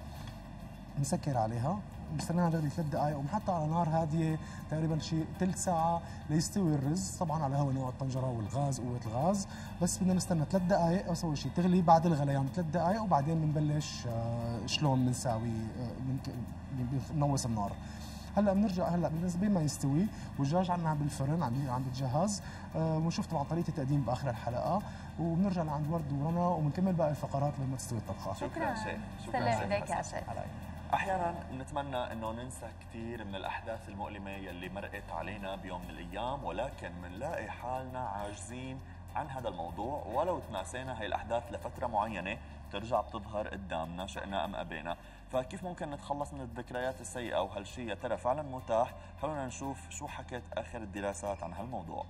نسكر عليها. بستناها تغلي ثلاث دقائق وبنحطها على نار هادية تقريبا شي ثلث ساعة ليستوي الرز طبعا على هوا نوع الطنجرة والغاز قوة الغاز. بس بدنا نستنى ثلاث دقائق أسوي شيء تغلي بعد الغليان ثلاث دقائق وبعدين بنبلش آه، شلون بنساوي بنوص آه، النار. هلأ بنرجع هلأ بالنسبة ما يستوي. والدجاج عندنا بالفرن عم عم بيتجهز آه، ونشوف طبعا طريقة التقديم بآخر الحلقة. وبنرجع لعند ورد ورنا وبنكمل باقي الفقرات لما تستوي الطبخة. شكرا. شيخ سلام ايديك يا شيخ أحيانا نتمنى إنه ننسى كثير من الأحداث المؤلمة يلي مرقت علينا بيوم من الأيام ولكن بنلاقي حالنا عاجزين عن هذا الموضوع. ولو تناسينا هي الأحداث لفترة معينة بترجع بتظهر قدامنا شئنا أم أبينا. فكيف ممكن نتخلص من الذكريات السيئة وهالشيء يا ترى فعلا متاح؟ خلونا نشوف شو حكت آخر الدراسات عن هالموضوع.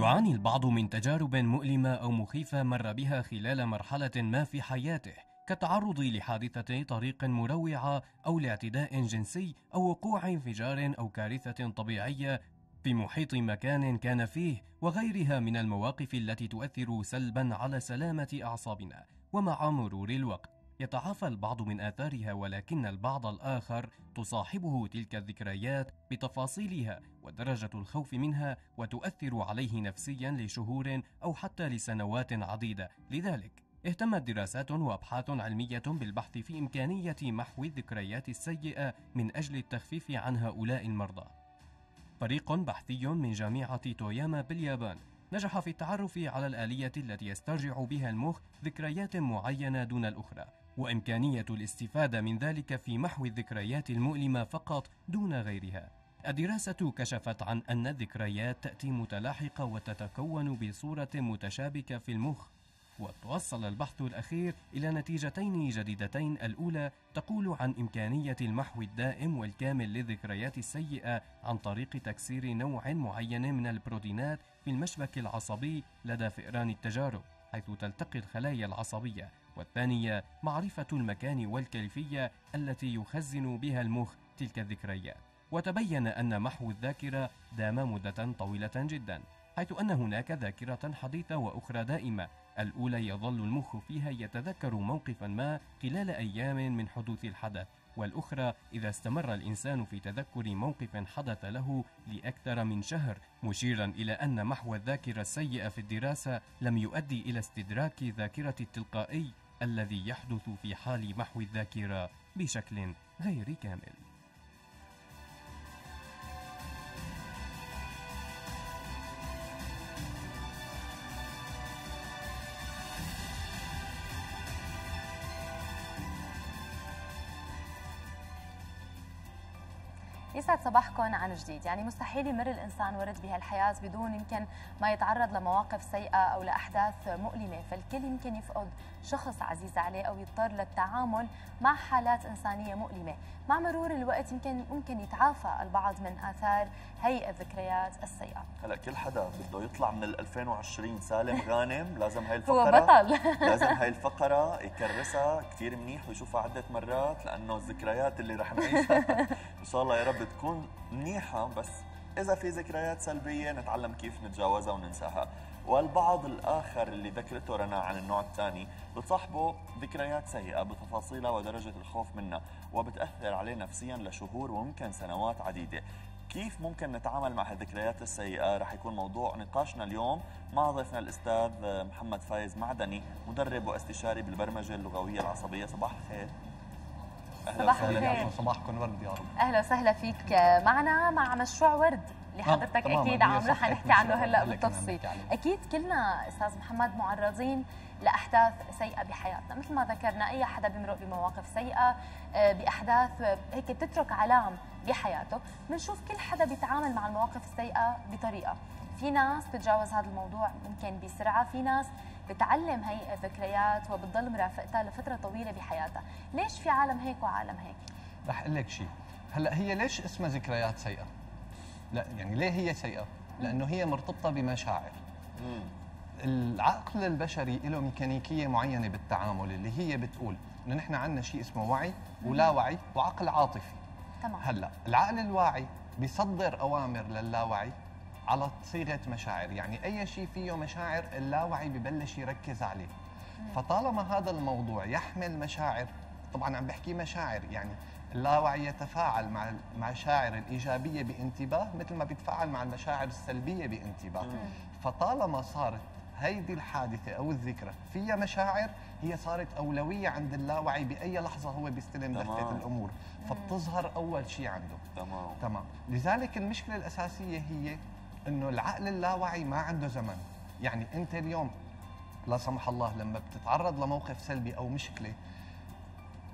يعاني البعض من تجارب مؤلمة أو مخيفة مر بها خلال مرحلة ما في حياته كالتعرض لحادثة طريق مروعة أو لاعتداء جنسي أو وقوع انفجار أو كارثة طبيعية في محيط مكان كان فيه وغيرها من المواقف التي تؤثر سلبا على سلامة أعصابنا ومع مرور الوقت. يتعافى البعض من آثارها ولكن البعض الآخر تصاحبه تلك الذكريات بتفاصيلها ودرجة الخوف منها وتؤثر عليه نفسيا لشهور أو حتى لسنوات عديدة. لذلك اهتمت دراسات وأبحاث علمية بالبحث في إمكانية محو الذكريات السيئة من أجل التخفيف عن هؤلاء المرضى. فريق بحثي من جامعة توياما باليابان نجح في التعرف على الآلية التي يسترجع بها المخ ذكريات معينة دون الأخرى. وإمكانية الاستفادة من ذلك في محو الذكريات المؤلمة فقط دون غيرها. الدراسة كشفت عن أن الذكريات تأتي متلاحقة وتتكون بصورة متشابكة في المخ وتوصل البحث الأخير إلى نتيجتين جديدتين. الأولى تقول عن إمكانية المحو الدائم والكامل للذكريات السيئة عن طريق تكسير نوع معين من البروتينات في المشبك العصبي لدى فئران التجارب حيث تلتقي الخلايا العصبية. والثانية معرفة المكان والكيفية التي يخزن بها المخ تلك الذكريات. وتبين أن محو الذاكرة دام مدة طويلة جدا حيث أن هناك ذاكرة حديثة وأخرى دائمة. الأولى يظل المخ فيها يتذكر موقفا ما خلال أيام من حدوث الحدث والأخرى إذا استمر الإنسان في تذكر موقف حدث له لأكثر من شهر مشيرا إلى أن محو الذاكرة السيئة في الدراسة لم يؤدي إلى استدراك ذاكرة التلقائي. الذي يحدث في حال محو الذاكرة بشكل غير كامل. يسعد صباحكم عن جديد. يعني مستحيل يمر الإنسان ورد بهالحياة بدون يمكن ما يتعرض لمواقف سيئة أو لأحداث مؤلمة. فالكل يمكن يفقد شخص عزيز عليه أو يضطر للتعامل مع حالات إنسانية مؤلمة. مع مرور الوقت يمكن ممكن يتعافى البعض من آثار هي الذكريات السيئة. هلا كل حدا بده يطلع من ال 2020 سالم غانم. لازم هاي هو الفقرة بطل. لازم هاي الفقرة يكرسها كثير منيح ويشوفها عدة مرات لأنه الذكريات اللي رح نعيشها. إن شاء الله يا رب تكون منيحة بس إذا في ذكريات سلبية نتعلم كيف نتجاوزها وننساها. والبعض الآخر اللي ذكرته رنا عن النوع الثاني بتصاحبه ذكريات سيئة بتفاصيلها ودرجة الخوف منها وبتأثر عليه نفسيا لشهور وممكن سنوات عديدة. كيف ممكن نتعامل مع هالذكريات السيئة؟ رح يكون موضوع نقاشنا اليوم مع ضيفنا الأستاذ محمد فايز معدني مدرب واستشاري بالبرمجة اللغوية العصبية. صباح الخير. صباح وسهلا الخير. فيك. صباحكم ورد يا رب أهلا وسهلا فيك معنا مع مشروع ورد اللي آه، حضرتك. أكيد عامله صفحة حنحكي عنه هلأ بالتفصيل. أكيد كلنا أستاذ محمد معرضين لأحداث سيئة بحياتنا مثل ما ذكرنا أي حدا بيمرق بمواقف سيئة آه، بأحداث آه، هيك بتترك علام بحياته بنشوف كل حدا بيتعامل مع المواقف السيئة بطريقة في ناس بتتجاوز هذا الموضوع ممكن بسرعة في ناس بتعلم هي الذكريات وبتضل مرافقتها لفترة طويلة بحياتها. ليش في عالم هيك وعالم هيك؟ رح أقول لك شيء هلأ هي ليش اسمها ذكريات سيئة؟ لا يعني ليه هي سيئة؟ لأنه هي مرتبطة بمشاعر. العقل البشري له ميكانيكية معينة بالتعامل اللي هي بتقول إنه نحن عندنا شيء اسمه وعي ولا وعي وعقل عاطفي. تمام. هلأ العقل الواعي بيصدر أوامر للاوعي على صيغة مشاعر. يعني أي شيء فيه مشاعر اللاوعي ببلش يركز عليه. فطالما هذا الموضوع يحمل مشاعر طبعا عم بحكي مشاعر يعني اللاوعي يتفاعل مع المشاعر الإيجابية بانتباه مثل ما بيتفاعل مع المشاعر السلبية بانتباه. فطالما صارت هيدي الحادثة أو الذكرى فيها مشاعر هي صارت أولوية عند اللاوعي بأي لحظة هو بيستلم. دفه الأمور. فبتظهر أول شيء عنده. تمام. تمام. لذلك المشكلة الأساسية هي إنه العقل اللاواعي ما عنده زمن يعني أنت اليوم لا سمح الله لما بتتعرض لموقف سلبي أو مشكلة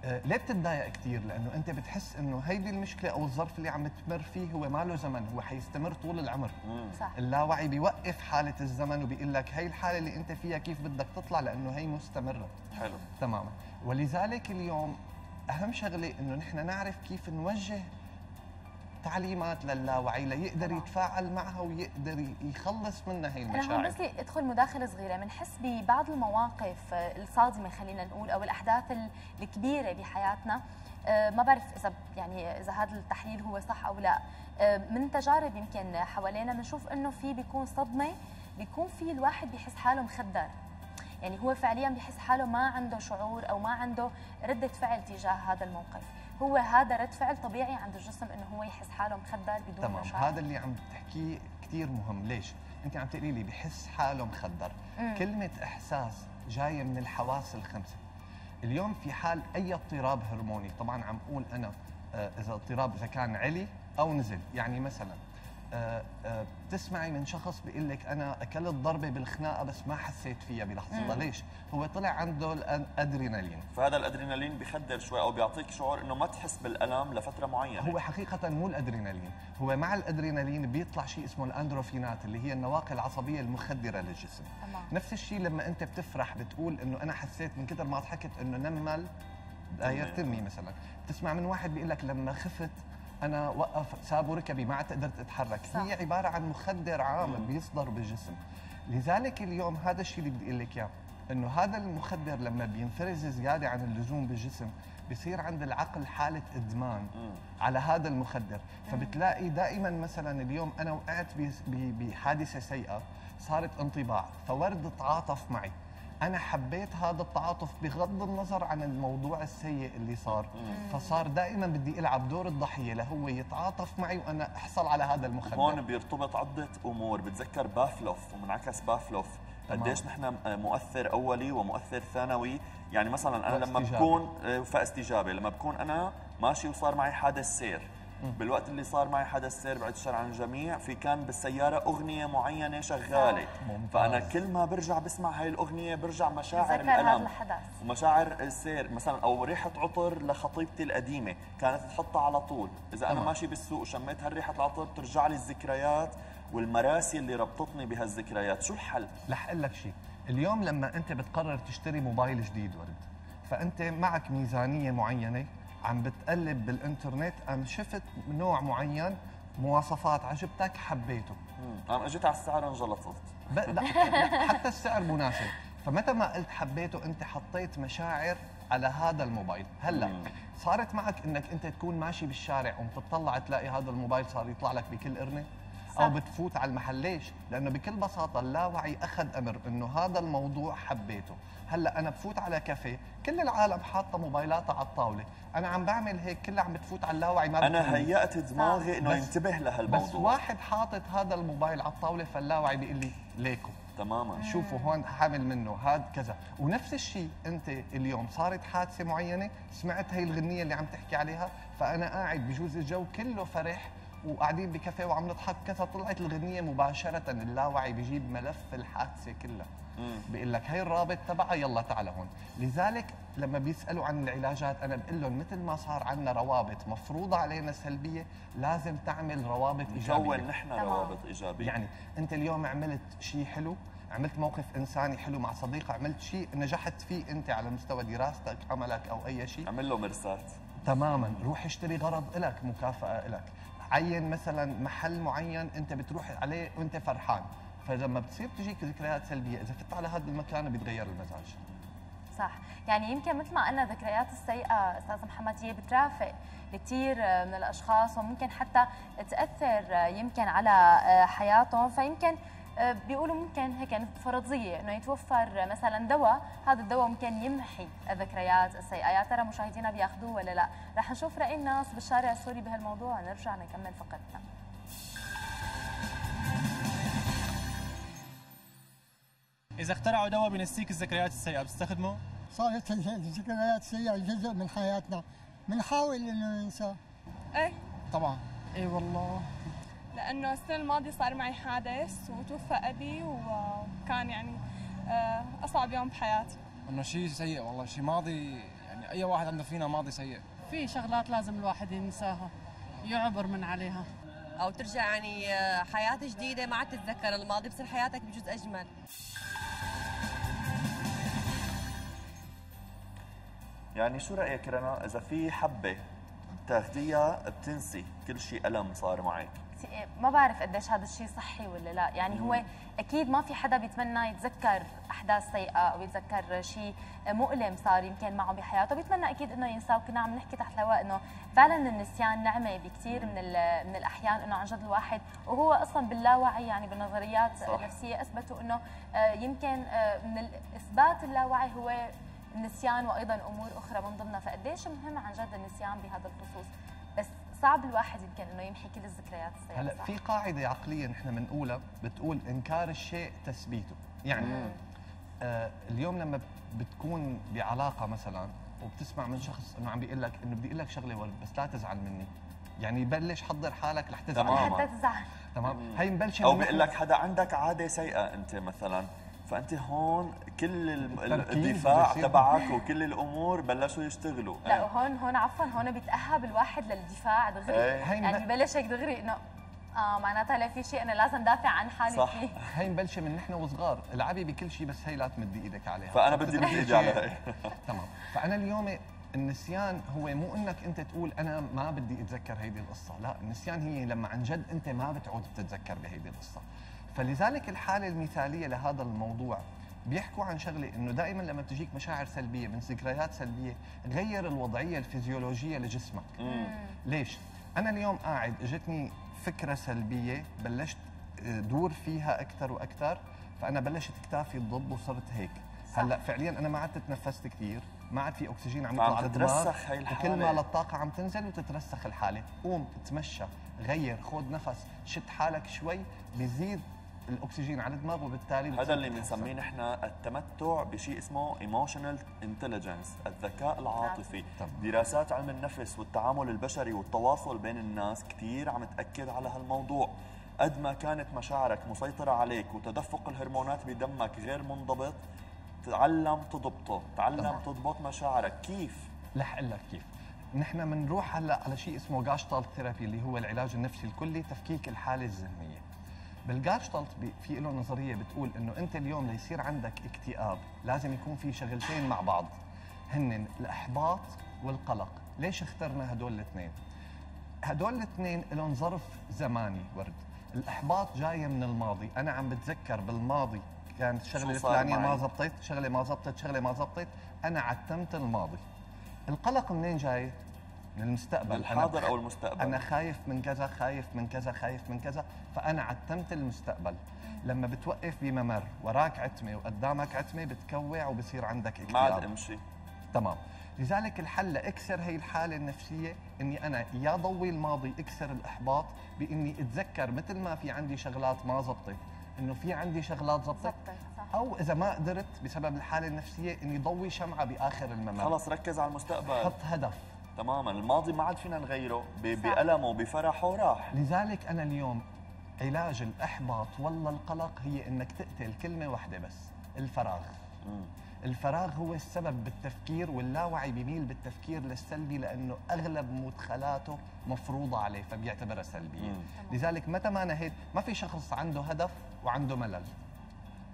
آه، ليه بتتضايق كثير؟ لأنه أنت بتحس إنه هيدي المشكلة أو الظرف اللي عم تمر فيه هو ما له زمن، هو حيستمر طول العمر. صح اللاوعي بيوقف حالة الزمن وبيقول لك هي الحالة اللي أنت فيها كيف بدك تطلع لأنه هي مستمرة. حلو تماما، ولذلك اليوم أهم شغلة إنه نحن نعرف كيف نوجه تعليمات للاوعي ليقدر يتفاعل معها ويقدر يخلص منها هي أنا هون المشاعر. بس لي ادخل مداخلة صغيرة بنحس ببعض المواقف الصادمة خلينا نقول أو الأحداث ال- الكبيرة بحياتنا. آه، ما بعرف إذا يعني إذا هذا التحليل هو صح أو لا. آه، من تجارب يمكن حوالينا بنشوف إنه في بيكون صدمة بيكون في الواحد بيحس حاله مخدر. يعني هو فعليا بيحس حاله ما عنده شعور أو ما عنده ردة فعل تجاه هذا الموقف. هو هذا رد فعل طبيعي عند الجسم إنه هو يحس حاله مخدر بدون تمام. مشاعر. هذا اللي عم تحكيه كثير مهم. ليش؟ أنت عم تقولي لي بحس حاله مخدر. مم. كلمة إحساس جاية من الحواس الخمسة. اليوم في حال أي اضطراب هرموني طبعا عم أقول أنا آه، إذا اضطراب إذا كان علي أو نزل يعني مثلا بتسمعي من شخص بيقول لك أنا أكلت ضربة بالخناقة بس ما حسيت فيها بلحظتها مم. ليش؟ هو طلع عنده الادرينالين فهذا الأدرينالين بخدر شوي أو بيعطيك شعور إنه ما تحس بالألم لفترة معينة. هو حقيقة مو الأدرينالين. هو مع الأدرينالين بيطلع شيء اسمه الأندروفينات اللي هي النواقل العصبية المخدرة للجسم. تمام. نفس الشيء لما أنت بتفرح بتقول إنه أنا حسيت من كثر ما ضحكت إنه نمل. داير تمي مثلا. بتسمع من واحد بيقول لك لما خفت أنا وقف سابوا ركبي ما عاد قدرت أتحرك صح. هي عبارة عن مخدر عام بيصدر بالجسم. لذلك اليوم هذا الشيء اللي بدي أقول لك إياه إنه هذا المخدر لما بينفرز زيادة عن اللزوم بالجسم بصير عند العقل حالة إدمان على هذا المخدر. فبتلاقي دائما مثلا اليوم أنا وقعت بس- ب- بحادثة سيئة صارت انطباع فورد تعاطف معي. أنا حبيت هذا التعاطف بغض النظر عن الموضوع السيء اللي صار. فصار دائما بدي ألعب دور الضحية لهو يتعاطف معي وأنا أحصل على هذا المخدر. هون بيرتبط عدة أمور. بتذكر بافلوف ومنعكس بافلوف. قديش نحن مؤثر أولي ومؤثر ثانوي. يعني مثلا أنا لما. بكون آه، فأستجابة. لما بكون أنا ماشي وصار معي حادث سير. بالوقت اللي صار معي حدث سير بعد الشر عن الجميع في كان بالسيارة أغنية معينة شغالة. ممتاز. فأنا كل ما برجع بسمع هاي الأغنية برجع مشاعر تذكر هذا الألم الحدث. ومشاعر السير. مثلا أو ريحة عطر لخطيبتي القديمة كانت تحطها على طول. إذا أنا. ماشي بالسوق وشميت هالريحة العطر بترجع لي الذكريات والمراسي اللي ربطتني بهالذكرياات شو الحل؟ رح أقول لك شيء. اليوم لما أنت بتقرر تشتري موبايل جديد ورد فأنت معك ميزانية معينة عم بتقلب بالإنترنت ام شفت نوع معين مواصفات عجبتك حبيته. قام إجيت على السعر انجلطت لا حتى السعر مناسب. فمتى ما قلت حبيته أنت حطيت مشاعر على هذا الموبايل. هلأ صارت معك إنك أنت تكون ماشي بالشارع وبتطلع تلاقي هذا الموبايل صار يطلع لك بكل قرنة؟ أو. بتفوت. على المحل. ليش؟ لأنه بكل بساطة اللاوعي أخذ أمر إنه هذا الموضوع حبيته. هلأ أنا بفوت على كافيه كل العالم حاطة موبايلاتها على الطاولة. أنا عم بعمل هيك كلها عم بتفوت على اللاوعي ما أنا. هيأت دماغي إنه بس- ينتبه بس لهالموضوع واحد حاطط هذا الموبايل على الطاولة فاللاوعي بيقول لي ليكو. تماما. شوفوا هون حامل منه هذا كذا. ونفس الشيء أنت اليوم صارت حادثة معينة سمعت هي الغنية اللي عم تحكي عليها فأنا قاعد بجوز الجو كله فرح وقاعدين بكافيه وعم نضحك. كذا طلعت الغنية مباشرة؟ اللاوعي بيجيب ملف الحادثة كلها. بيقول لك هي الرابط تبعها يلا تعال هون. لذلك لما بيسألوا عن العلاجات أنا بقول لهم مثل ما صار عندنا روابط مفروضة علينا سلبية لازم تعمل روابط إيجابية. نكون نحن روابط إيجابية. يعني أنت اليوم عملت شيء حلو عملت موقف إنساني حلو مع صديق عملت شيء نجحت فيه أنت على مستوى دراستك عملك أو أي شيء. عمل له مرسات. تماما. روح اشتري غرض لك مكافأة لك عين مثلا محل معين أنت بتروح عليه وأنت فرحان. فلما بتصير تجيك ذكريات سلبية إذا فت على هذا المكان بيتغير المزاج. صح. يعني يمكن مثل ما قلنا ذكريات السيئة أستاذ محمد هي بترافق كثير من الأشخاص وممكن حتى تأثر يمكن على حياتهم. فيمكن بيقولوا ممكن هيك فرضية إنه يتوفر مثلا دواء هذا الدواء ممكن يمحي الذكريات السيئة يا ترى مشاهدينا بيأخذوه ولا لا؟ رح نشوف رأي الناس بالشارع السوري بهالموضوع. ونرجع نكمل فقرتنا. إذا اخترعوا دواء بينسيك الذكريات السيئة بتستخدمه صارت الذكريات السيئة جزء من حياتنا. بنحاول إنه ننساه إيه. طبعا. إي والله. لأنه السنة الماضيه صار معي حادث وتوفى أبي وكان يعني آه، أصعب يوم بحياتي. إنه شيء سيء والله شيء ماضي يعني أي واحد عنده فينا ماضي سيء. في شغلات لازم الواحد ينساها يعبر من عليها. أو ترجع يعني آه، حياة جديدة ما عاد تتذكر الماضي بصير حياتك بجزء أجمل. يعني شو رأيك رنا؟ إذا في حبة تاخديها بتنسي كل شيء ألم صار معك. ما بعرف قديش هذا الشيء صحي ولا لا. يعني هو أكيد ما في حدا بيتمنى يتذكر أحداث سيئة أو يتذكر شيء مؤلم صار يمكن معه بحياته. بيتمنى أكيد إنه ينساه وكنا عم نحكي تحت الهواء إنه فعلا النسيان نعمة بكثير من من الأحيان إنه عن جد الواحد وهو أصلا باللاوعي يعني بالنظريات صح. النفسية أثبتوا إنه آه، يمكن آه، من الاثبات اللاوعي هو النسيان وأيضا أمور أخرى من ضمنها. فقديش مهم عن جد النسيان بهذا الخصوص؟ صعب الواحد يمكن إنه يمحي كل الذكريات السيئه هلا في قاعدة عقلية نحن بنقولها بتقول إنكار الشيء تثبيته. يعني آه اليوم لما بتكون بعلاقة مثلا وبتسمع من شخص إنه عم بيقول لك إنه بدي أقول لك شغلة ورد بس لا تزعل مني يعني بلش حضر حالك رح تزعل. حتى تزعل. تمام؟ هي مبلشة أو بيقول لك حدا عندك عادة سيئة أنت مثلا. فأنت هون كل الدفاع تبعك وكل الأمور بلشوا يشتغلوا. لا وهون هون عفوا هون بيتأهب الواحد للدفاع. دغري إيه. يعني ببلش هيك دغري إنه آه معناتها لا في شيء أنا لازم دافع عن حالي صح. فيه. هي مبلشة من نحن وصغار. العبي بكل شيء بس هي لا تمدي إيدك عليها. فأنا بدي مد إيدي عليها تمام. فأنا اليوم النسيان هو مو إنك أنت تقول أنا ما بدي أتذكر هيدي القصة. لا النسيان هي لما عن جد أنت ما بتعود بتتذكر بهيدي القصة. فلذلك الحالة المثالية لهذا الموضوع بيحكوا عن شغلة إنه دائما لما بتجيك مشاعر سلبية من ذكريات سلبية غير الوضعية الفيزيولوجية لجسمك. مم. ليش؟ أنا اليوم قاعد إجتني فكرة سلبية بلشت آه، دور فيها أكثر وأكثر فأنا بلشت كتافي تضب وصرت هيك. صح. هلأ فعليا أنا ما عدت تنفست كثير ما عاد في أكسجين عم يطلع على الدماغ وكل ما الطاقه عم تنزل وتترسخ الحالة. قوم تمشى غير خذ نفس شد حالك شوي بيزيد الأكسجين على الدماغ وبالتالي هذا اللي بنسميه نحن التمتع بشيء اسمه emotional intelligence الذكاء العاطفي. طبعا. دراسات علم النفس والتعامل البشري والتواصل بين الناس كثير عم تأكد على هالموضوع. قد ما كانت مشاعرك مسيطرة عليك وتدفق الهرمونات بدمك غير منضبط تعلم تضبطه تعلم تضبط مشاعرك. كيف؟ رح أقول لك كيف. نحن بنروح هلأ على شيء اسمه Gestalt therapy اللي هو العلاج النفسي الكلي تفكيك الحالة الذهنية. بالجاشتالت في له نظرية بتقول إنه أنت اليوم ليصير عندك اكتئاب لازم يكون في شغلتين مع بعض. هن الإحباط والقلق. ليش اخترنا هدول الاثنين؟ هدول الاثنين لهم ظرف زماني ورد. الإحباط جاي من الماضي. أنا عم بتذكر بالماضي كانت الشغله الفلانيه ما زبطت شغلة ما زبطت شغلة ما زبطت. أنا عتمت الماضي. القلق منين جاي؟ من المستقبل الحاضر أو المستقبل. أنا خايف من كذا خايف من كذا خايف من كذا فأنا عتمت المستقبل. لما بتوقف بممر وراك عتمة وقدامك عتمة بتكوع وبصير عندك اكتئاب. ما عاد امشي تمام. لذلك الحل لأكسر هي الحالة النفسية إني أنا يا ضوي الماضي أكسر الإحباط بإني أتذكر مثل ما في عندي شغلات ما زبطت. إنه في عندي شغلات زبطت. أو إذا ما قدرت بسبب الحالة النفسية إني ضوي شمعة بآخر الممر. خلص ركز على المستقبل. حط هدف. تماما. الماضي ما عاد فينا نغيره. بألمه بفرحه راح لذلك أنا اليوم علاج الإحباط والله القلق هي إنك تقتل كلمة واحدة بس الفراغ. مم. الفراغ هو السبب بالتفكير واللاوعي بيميل بالتفكير للسلبي لأنه أغلب مدخلاته مفروضه عليه فبيعتبرها سلبيه لذلك متى ما نهيت ما في شخص عنده هدف وعنده ملل.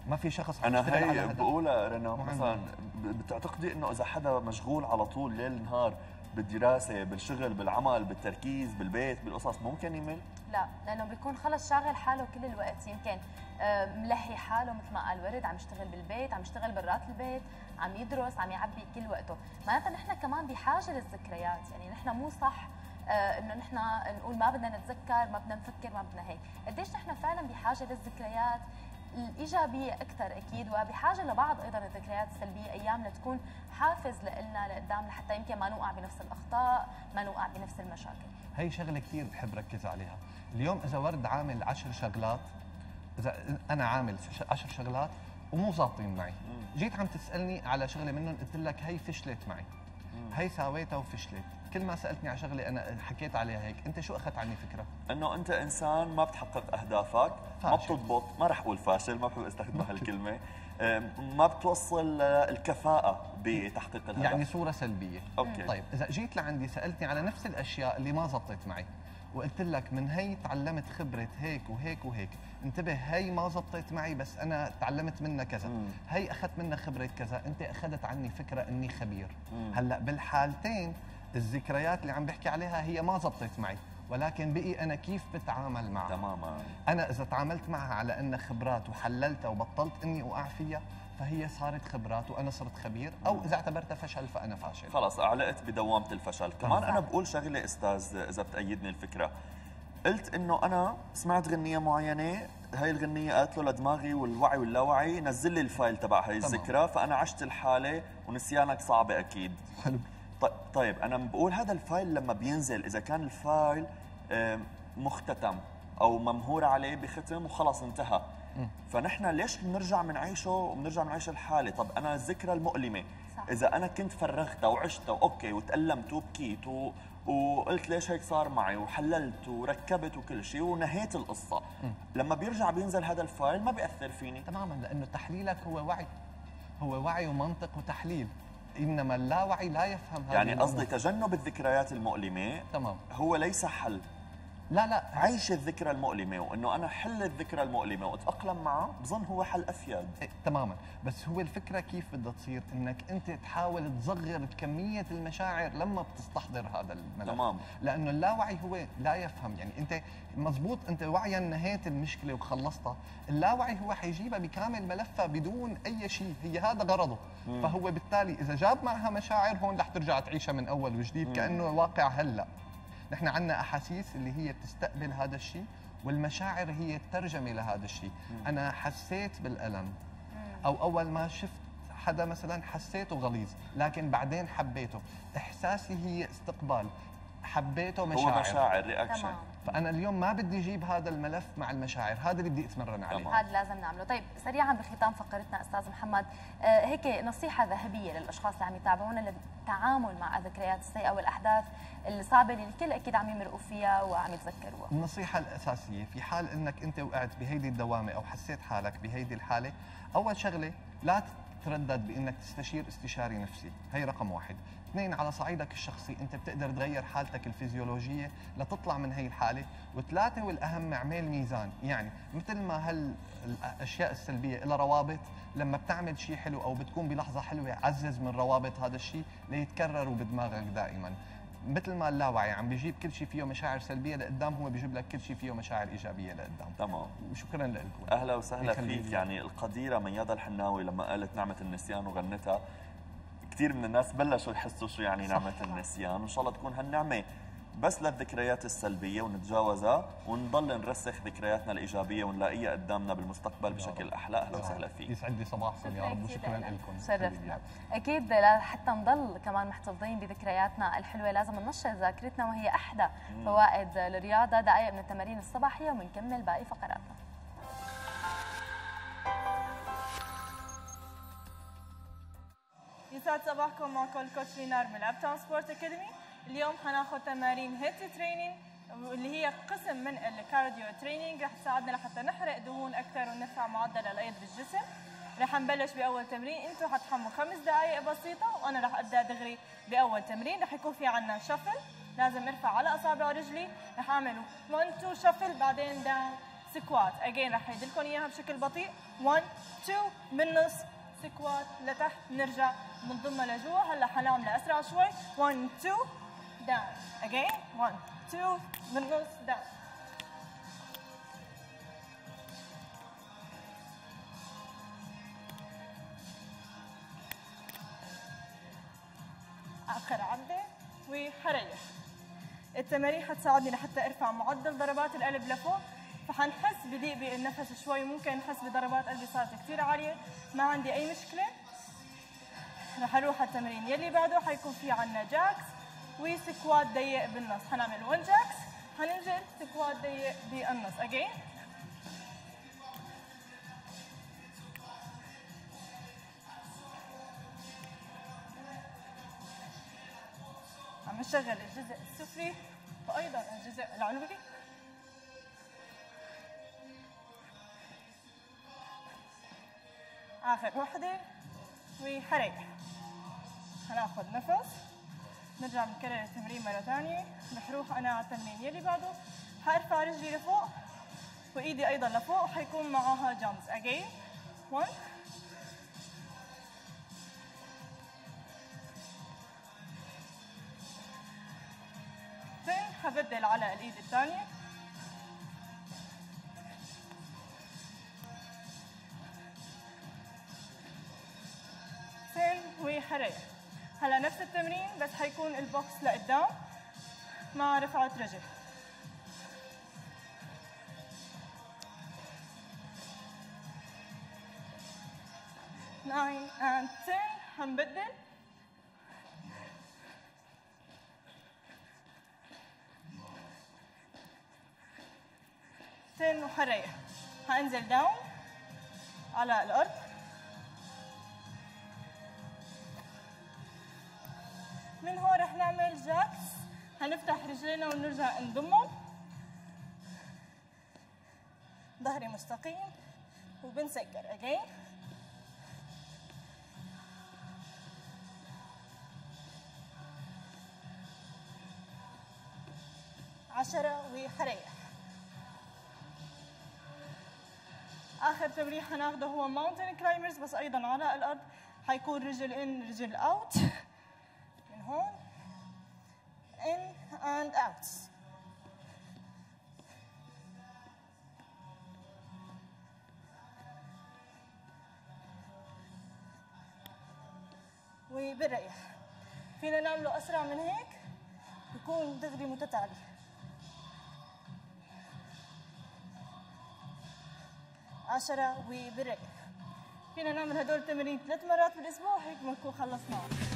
ما في شخص أنا هي بقولها رنا مثلا بتعتقدي إنه إذا حدا مشغول على طول ليل نهار بالدراسة بالشغل بالعمل بالتركيز بالبيت بالقصص ممكن يمل؟ لا لأنه بيكون خلص شاغل حاله كل الوقت. يمكن آه، ملهي حاله مثل ما قال ورد عم يشتغل بالبيت عم يشتغل برات البيت عم يدرس عم يعبي كل وقته. معناتها نحن كمان بحاجة للذكريات. يعني نحن مو صح آه إنه نحن نقول ما بدنا نتذكر ما بدنا نفكر ما بدنا هيك. قديش نحن فعلا بحاجة للذكريات؟ الايجابيه أكثر أكيد وبحاجة لبعض أيضا الذكريات السلبية أيام لتكون حافز لنا لقدام لحتى يمكن ما نوقع بنفس الأخطاء ما نوقع بنفس المشاكل. هي شغلة كثير بحب ركز عليها. اليوم إذا ورد عامل عشر شغلات إذا أنا عامل عشر شغلات ومو ظابطين معي. جيت عم تسألني على شغلة منهم قلت لك هي فشلت معي. هي ساويتها وفشلت. كل ما سألتني على شغلة أنا حكيت عليها هيك أنت شو أخذت عني فكرة إنه أنت إنسان ما بتحقق أهدافك فاشل. ما بتضبط ما رح أقول فاشل ما بحب أستخدم هالكلمة ما بتوصل الكفاءة بتحقيق الهدف يعني صورة سلبية أوكي. طيب إذا جيت لعندي سألتني على نفس الأشياء اللي ما زبطت معي وقلت لك من هي تعلمت خبرة هيك وهيك وهيك انتبه هي ما زبطت معي بس أنا تعلمت منها كذا مم. هي أخذت منها خبرة كذا أنت أخذت عني فكرة أني خبير مم. هلأ بالحالتين الذكريات اللي عم بحكي عليها هي ما زبطت معي ولكن بقي أنا كيف بتعامل معها؟ تماما. أنا إذا تعاملت معها على انها خبرات وحللتها وبطلت إني أوقع فيها فهي صارت خبرات وأنا صرت خبير أو إذا اعتبرتها فشل فأنا فاشل. خلص علقت بدوامة الفشل. كمان أنا بقول شغلة أستاذ إذا بتأيدني الفكرة. قلت إنه أنا سمعت غنية معينة هاي الغنية قالت له لدماغي والوعي واللاوعي نزل لي الفايل تبع هاي. الذكرى فأنا عشت الحالة ونسيانك صعبة أكيد. حلو. طيب أنا بقول هذا ال file لما بينزل إذا كان ال file مختتم أو ممهور عليه بختم وخلص انتهى. فنحن ليش بنرجع بنعيشه وبنرجع بنعيش الحالة؟ طب أنا الذكرى المؤلمة. صح. إذا أنا كنت فرغتها وعشتها و okay وتألمت وبكيت و... وقلت ليش هيك صار معي وحللت وركبت وكل شيء ونهيت القصة. لما بيرجع بينزل هذا ال file ما بيأثر فيني. تماما لأنه تحليلك هو وعي. هو وعي ومنطق وتحليل. إنما اللاوعي لا يفهم هذه يعني. قصدي تجنب الذكريات المؤلمة تمام هو ليس حل لا لا عيش الذكرى المؤلمة وإنه أنا حل الذكرى المؤلمة وأتأقلم معه بظن هو حل أفيد. إيه، تماما. بس هو الفكرة كيف بدها تصير؟ إنك أنت تحاول تصغر كمية المشاعر لما بتستحضر هذا الملف. تمام. لأنه اللاوعي هو لا يفهم. يعني أنت مزبوط أنت وعيا نهيت المشكلة وخلصتها. اللاوعي هو حيجيبها بكامل ملفها بدون أي شيء. هي هذا غرضه. مم. فهو بالتالي إذا جاب معها مشاعر هون رح ترجع تعيشها من أول وجديد كأنه واقع هلأ. نحن عندنا أحاسيس اللي هي بتستقبل هذا الشيء والمشاعر هي الترجمه لهذا الشيء. أنا حسيت بالألم. أو أول ما شفت حدا مثلا حسيته غليظ لكن بعدين حبيته. إحساسي هي استقبال. حبيته مشاعر هو مشاعر. رياكشن تمام. فأنا اليوم ما بدي أجيب هذا الملف مع المشاعر هذا اللي بدي أتمرن عليه. هذا لازم نعمله. طيب سريعا بختام فقرتنا أستاذ محمد. آه، هيك نصيحة ذهبية للأشخاص اللي عم يتابعونا للتعامل مع الذكريات السيئة والأحداث الصعبة اللي الكل أكيد عم يمرقوا فيها وعم يتذكروها. النصيحة الأساسية في حال أنك أنت وقعت بهيدي الدوامة أو حسيت حالك بهيدي الحالة أول شغلة لا تتردد بأنك تستشير استشاري نفسي. هي رقم واحد. اثنين على صعيدك الشخصي أنت بتقدر تغير حالتك الفيزيولوجية لتطلع من هي الحالة. وثلاثة والأهم اعمل ميزان. يعني مثل ما هالأشياء السلبية لها روابط لما بتعمل شيء حلو أو بتكون بلحظة حلوة عزز من روابط هذا الشيء ليتكرروا بدماغك دائما. مثل ما اللاوعي عم بيجيب كل شيء فيه مشاعر سلبية لقدام هو بيجيب لك كل شيء فيه مشاعر إيجابية لقدام تمام وشكرا لكم أهلا وسهلا فيك. يعني القديرة ميادة الحناوي لما قالت نعمة النسيان وغنتها كثير من الناس بلشوا يحسوا شو يعني. نعمة النسيان وإن شاء الله تكون هالنعمة بس للذكريات السلبية ونتجاوزها ونضل نرسخ ذكرياتنا الإيجابية ونلاقيها قدامنا بالمستقبل بشكل أحلى. أهلا وسهلا فيك. يسعد لي صباحكم يا رب وشكرا لكم. شرفنا. أكيد حتى نضل كمان محتفظين بذكرياتنا الحلوة. لازم ننشط ذاكرتنا وهي احدى. فوائد الرياضه دقائق من التمارين الصباحية وبنكمل باقي فقراتنا. يسعد صباحكم. معكم coach لينار من Uptown Sport Academy. اليوم حناخذ تمارين HIIT training اللي هي قسم من ال cardio training رح تساعدنا لحتى نحرق دهون أكثر ونرفع معدل الأيض بالجسم. رح نبلش بأول تمرين. أنتم حتحموا خمس دقائق بسيطة وأنا رح أبدأ دغري بأول تمرين. رح يكون في عنا shuffle لازم ارفع على أصابع رجلي. رح أعمل 1 2 shuffle بعدين down squat again رح يدلكم إياها بشكل بطيء. 1 2 بالنص squat لتحت. نرجع بنضمها لجوا. هلأ حنعمل اسرع شوي. 1 2 down again 1 2 بالنص down آخر عدة. وحريح التمارين حتساعدني لحتى أرفع معدل ضربات القلب لفوق. فحنحس بضيق بالنفس شوي. ممكن نحس بضربات قلبي صارت كثير عالية. ما عندي أي مشكلة. رح أروح على التمرين. يلي بعده حيكون في عنا jacks و squat ضيق بالنص. حنعمل 1 jacks؟ حننزل squat ضيق بالنص. again؟ عم نشغل الجزء السفلي وأيضا الجزء العلوي. آخر وحدة وحريح هناخذ نفس. نرجع بنكرر التمرين مرة ثانية رح روح أنا على التمرين يلي بعده. حارفع رجلي لفوق وإيدي أيضا لفوق حيكون معاها جامبس again. One. ال box لقدام. مع رفعة رجل nine and ten. حنبدل ten وحريح حانزل down على الأرض. رجلينا ونرجع نضمهم ظهري مستقيم وبنسكر again عشرة وحريح آخر تمرين حناخده هو mountain climbers بس أيضا على الأرض. حيكون رجل in رجل out. من هون. And out. وبنريح فينا نعمله أسرع من هيك يكون دغري متتالي. عشرة وبنريح فينا نعمل هدول التمارين ثلاث مرات بالأسبوع هيك بنكون خلصناه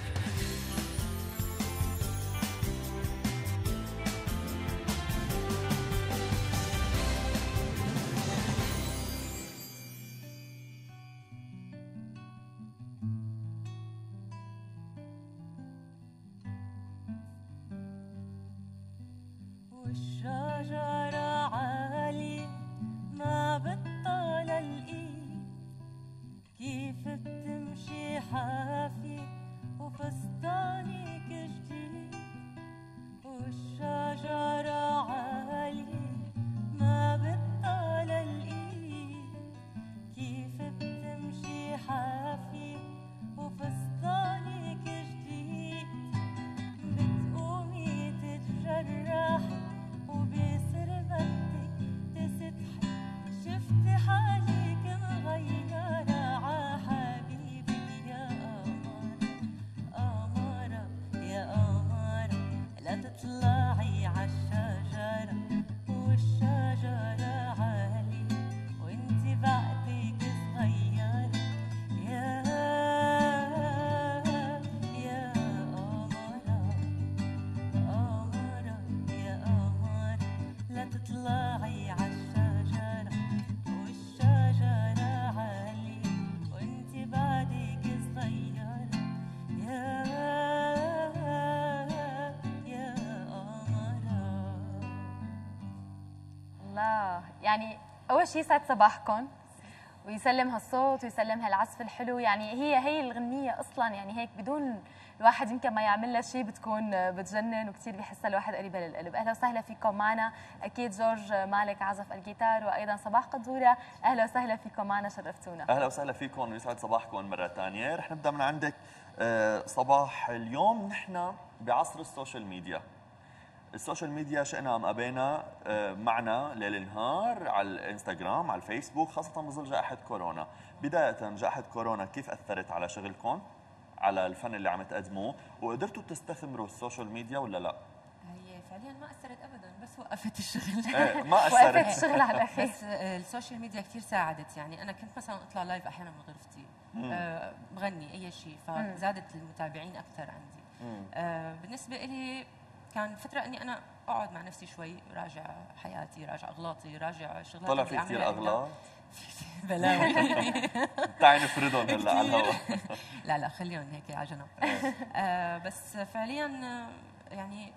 اول شيء يسعد صباحكم. ويسلم هالصوت ويسلم هالعزف الحلو. يعني هي هي الغنية أصلا يعني هيك بدون الواحد يمكن ما يعمل لها شيء بتكون بتجنن وكثير بحسها الواحد قريبه للقلب. أهلا وسهلا فيكم معنا. أكيد جورج مالك عزف الجيتار وأيضا صباح قدورة. أهلا وسهلا فيكم معنا شرفتونا. أهلا وسهلا فيكم ويسعد صباحكم مرة ثانية رح نبدأ من عندك آه، صباح اليوم. نحن بعصر ال social media. ال social media شئنا أم أبينا آه، معنا ليل نهار على الإنستغرام على الفيسبوك خاصة بظل جائحة كورونا. بداية جائحة كورونا كيف أثرت على شغلكم؟ على الفن اللي عم تقدموه؟ وقدرتوا تستثمروا ال social media ولا لا؟ هي فعليا ما أثرت ابدا بس وقفت الشغل. إيه، ما أثرت. وقفت الشغل على الأخير. بس آه، ال social media كثير ساعدت. يعني أنا كنت مثلا أطلع live أحيانا من غرفتي. آه، بغني أي شيء فزادت المتابعين أكثر عندي. آه، بالنسبة لي كان فترة إني أنا أقعد مع نفسي شوي راجع حياتي راجع أغلاطي راجع شغلات طلع في كثير أغلاط؟ بلاوي. تعي نفردهم هلا على الهواء. لا لا خليهم هيك على جنب. آه بس فعليا آه، يعني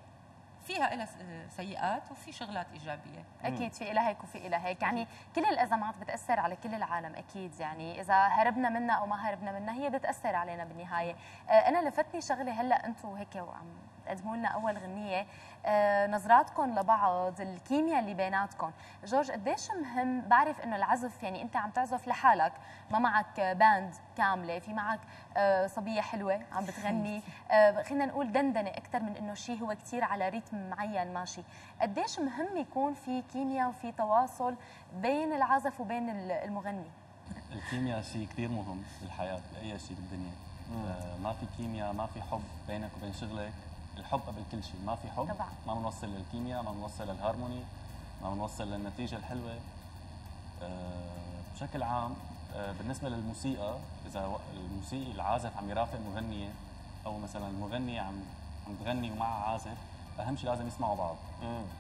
فيها لها سيئات وفي شغلات إيجابية. أكيد في إلها هيك وفي إلها هيك. يعني كل الأزمات بتأثر على كل العالم أكيد. يعني إذا هربنا منها أو ما هربنا منها هي بتأثر علينا بالنهاية. آه، أنا لفتني شغلة هلأ أنتم هيك وعم تقدموا لنا أول غنية. آه، نظراتكم لبعض الكيمياء اللي بيناتكم. جورج قديش مهم؟ بعرف إنه العزف يعني أنت عم تعزف لحالك. ما معك باند كاملة في معك آه، صبية حلوة عم بتغني. آه، خلينا نقول دندنة أكثر من إنه شيء هو كثير على ريتم معين ماشي. قديش مهم يكون في كيمياء وفي تواصل بين العازف وبين المغني؟ الكيمياء شيء كثير مهم بالحياة باي شيء بالدنيا. آه ما في كيمياء ما في حب بينك وبين شغلك. الحب قبل كل شيء. ما في حب طبعا. ما بنوصل للكيمياء ما بنوصل للهارموني ما بنوصل للنتيجة الحلوة. آه بشكل عام آه بالنسبة للموسيقى إذا الموسيقي العازف عم يرافق مغنيه أو مثلا المغنية عم عم تغني ومعها عازف أهم شيء لازم يسمعوا بعض.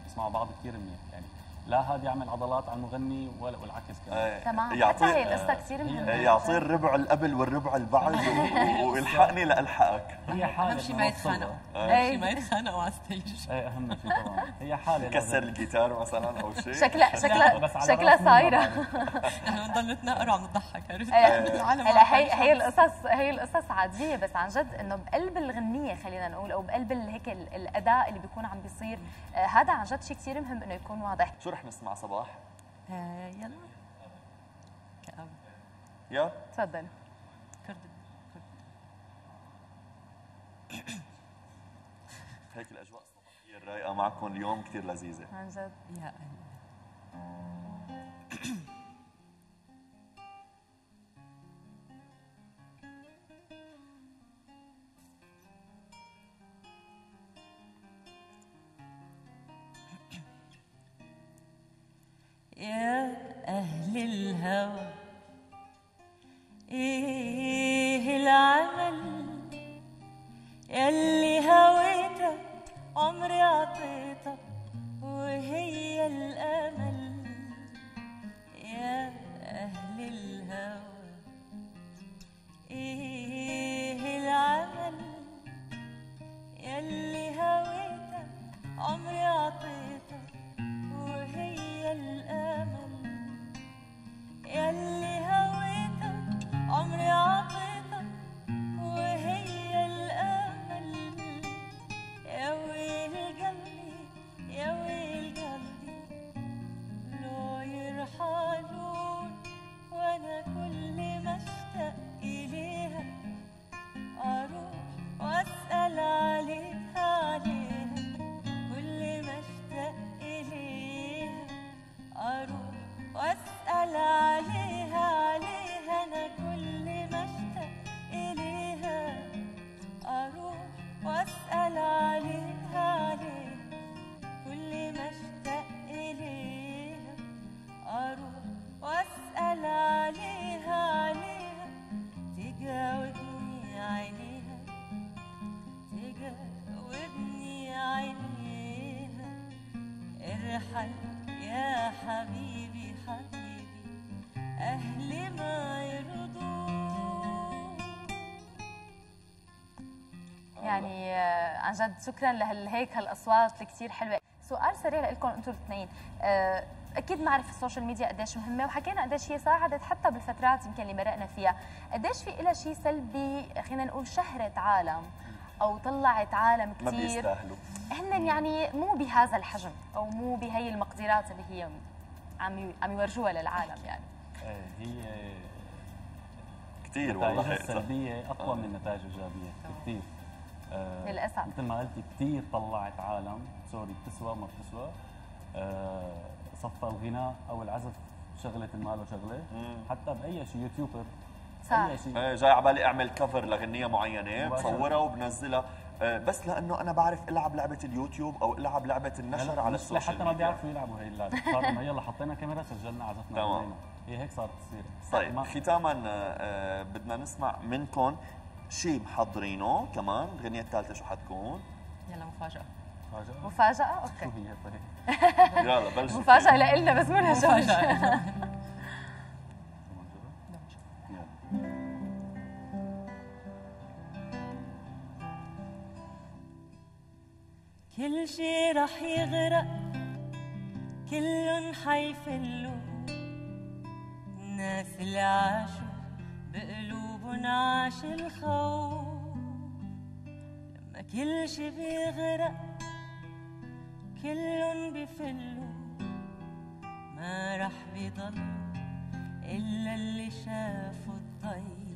يسمعوا بعض كثير منيح. يعني لا هذا يعمل عضلات على المغني ولا والعكس كمان. إيه. تمام. هي القصة كتير مهمة. إيه، يعطيه الربع اللي قبل والربع اللي بعد و- والحقني لألحقك. هي حالة أهم شيء ما يتخانقوا. إيه. أهم شيء ما يتخانقوا على ال stage إيه أهم شيء طبعا. هي حالة كسر الجيتار مثلا أو شيء. شكلها شكلها شكلها صايرة. نحن بنضل نتناقر وعم نضحك عرفت؟ هلا هي هي القصص هي القصص عادية بس عن جد إنه بقلب الغنية خلينا نقول أو بقلب هيك ال- الأداء اللي بيكون عم بيصير آه، هذا عن جد شيء كثير مهم إنه يكون واضح. شو رح نسمع صباح؟ آه، يلا. كأب يا تفضل. كرد. هيك الأجواء الصباحية الرايقة معكم اليوم كثير لذيذة. عن جد. يا يا أهل عن جد. شكرا لهيك هالأصوات اللي كثير حلوة. سؤال سريع لكم أنتم الاثنين. آه، أكيد بنعرف ال social media قديش مهمة وحكينا قديش هي ساعدت حتى بالفترات يمكن اللي مرقنا فيها. قديش في لها شيء سلبي خلينا نقول شهرت عالم أو طلعت عالم ما كثير بيستاهلوا. هن يعني مو بهذا الحجم أو مو بهي المقدرات اللي هي عم عم يورجوها للعالم يعني. إيه هي كثير والله. السلبية أقوى. من النتائج الإيجابية كثير آه للأسف. مثل ما قلتي كثير طلعت عالم. sorry بتسوى ما بتسوى. آه صفى الغناء أو العزف شغلة الما لو شغلة حتى بأي شيء YouTuber. اي شيء إيه، جاي على بالي أعمل cover لغنيه معينة. بصورها وبنزلها. آه، بس لأنه أنا بعرف ألعب لعبة اليوتيوب أو ألعب لعبة النشر على ال social حتى ما بيعرفوا يلعبوا هي اللعبة. صار انه يلا حطينا كاميرا سجلنا عزفنا تمام. هي هيك صارت تصير. طيب ختاما آه، آه، بدنا نسمع منكم شيء محضرينه كمان الغنية الثالثة شو حتكون؟ يلا مفاجأة مفاجأة مفاجأة؟ أوكي شو هي طيب؟ يلا بلشي مفاجأة لإلنا بس منها جورج مفاجأة. كل شي رح يغرق كلن حيفلوا الناس اللي عاشوا بقلوبن عاش الخوف. لما كل شي بيغرق كلن بفلوا ما رح بضل إلا اللي شافوا الضي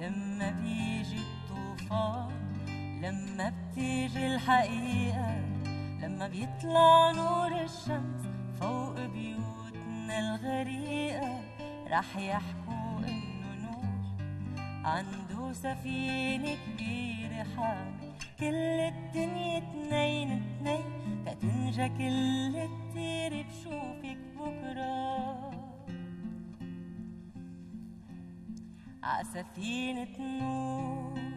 لما بيجي الطوفان لما بتيجي الحقيقة لما بيطلع نور الشمس فوق بيوتنا الغريقة رح يحكوا عنده سفينة كبيرة حامل كل الدنيا اتنين اتنين فتنجى كل الطير بشوفك بكرة. عسفينة نور.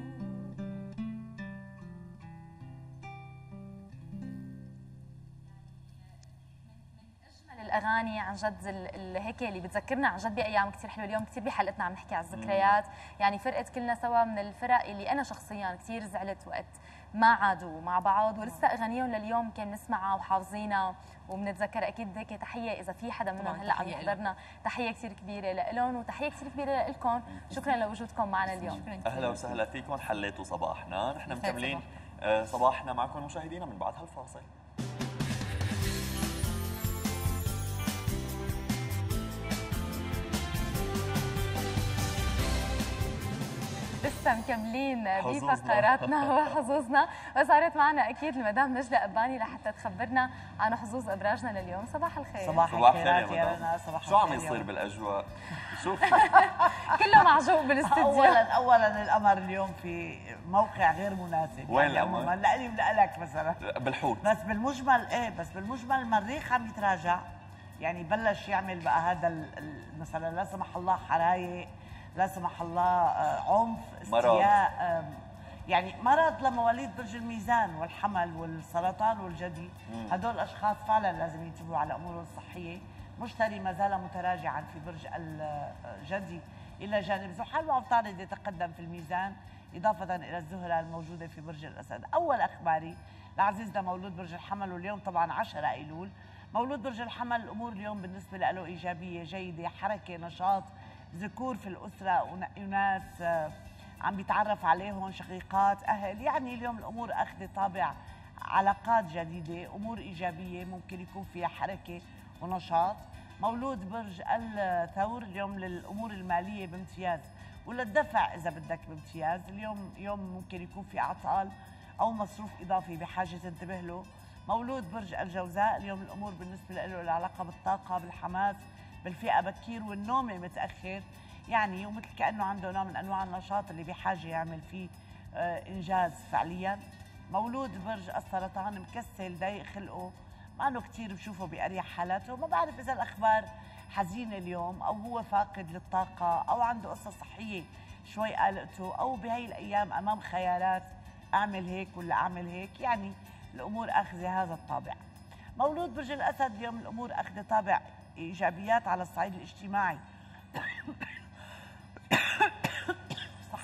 الأغاني عن جد ال- ال- هيك اللي بتذكرنا عن جد بأيام كثير حلوة. اليوم كثير بحلقتنا عم نحكي على الذكريات. يعني فرقة كلنا سوا من الفرق اللي أنا شخصيا كثير زعلت وقت ما عادوا مع بعض ولسه أغانيهم لليوم كان نسمعها وحافظينها وبنتذكر أكيد هيك تحية إذا في حدا منهم هلأ عم تحية يحضرنا. تحية كثير كبيرة لهم وتحية كثير كبيرة لكم شكرا لوجودكم معنا اليوم. أهلا وسهلا فيكم. حليتوا صباحنا. نحن مكملين آه، صباحنا معكم مشاهدينا من بعد هالفاصل. لسه مكملين. بفقراتنا وحظوظنا. وصارت معنا أكيد المدام نجلة قباني لحتى تخبرنا عن حظوظ أبراجنا لليوم. صباح الخير. صباح الخير يا مدام. شو عم يصير بالأجواء؟ شوف كله معجوق بالاستديو. اولا اولا القمر اليوم في موقع غير مناسب. وين يعني القمر؟ لإلي ولك مثلا. بالحوت. بس بالمجمل إيه بس بالمجمل المريخ عم يتراجع. يعني بلش يعمل بقى هذا مثلا لا سمح الله حرايق. لا سمح الله آه، عنف. استياء يعني مرض لمواليد برج الميزان والحمل والسرطان والجدي. هدول الاشخاص فعلا لازم ينتبهوا على أمورهم الصحية. مشتري ما زال متراجعا في برج الجدي إلى جانب زحل وعطارد يتقدم في الميزان إضافة إلى الزهرة الموجودة في برج الأسد. أول أخباري لعزيزنا مولود برج الحمل واليوم طبعا 10 أيلول. مولود برج الحمل الأمور اليوم بالنسبة له إيجابية جيدة حركة نشاط. ذكور في الأسرة ون- وناس آه، عم بيتعرف عليهم شقيقات أهل. يعني اليوم الأمور اخذ طابع علاقات جديدة أمور إيجابية ممكن يكون فيها حركة ونشاط. مولود برج الثور اليوم للأمور المالية بامتياز وللدفع إذا بدك بامتياز. اليوم يوم ممكن يكون في أعطال أو مصروف إضافي بحاجة تنتبه له. مولود برج الجوزاء اليوم الأمور بالنسبة له العلاقه بالطاقة بالحماس بالفئة بكير والنومه متاخر يعني ومثل كأنه عنده نوع من أنواع النشاط اللي بحاجة يعمل فيه آه، إنجاز فعليا. مولود برج السرطان مكسل ضايق خلقه. ما إنه كثير بشوفه بأريح حالاته. ما بعرف إذا الأخبار حزينة اليوم أو هو فاقد للطاقة أو عنده قصة صحية شوي قلقته أو بهي الأيام أمام خيارات أعمل هيك ولا أعمل هيك. يعني الأمور أخذة هذا الطابع. مولود برج الأسد اليوم الأمور أخذة طابع إيجابيات على الصعيد الاجتماعي.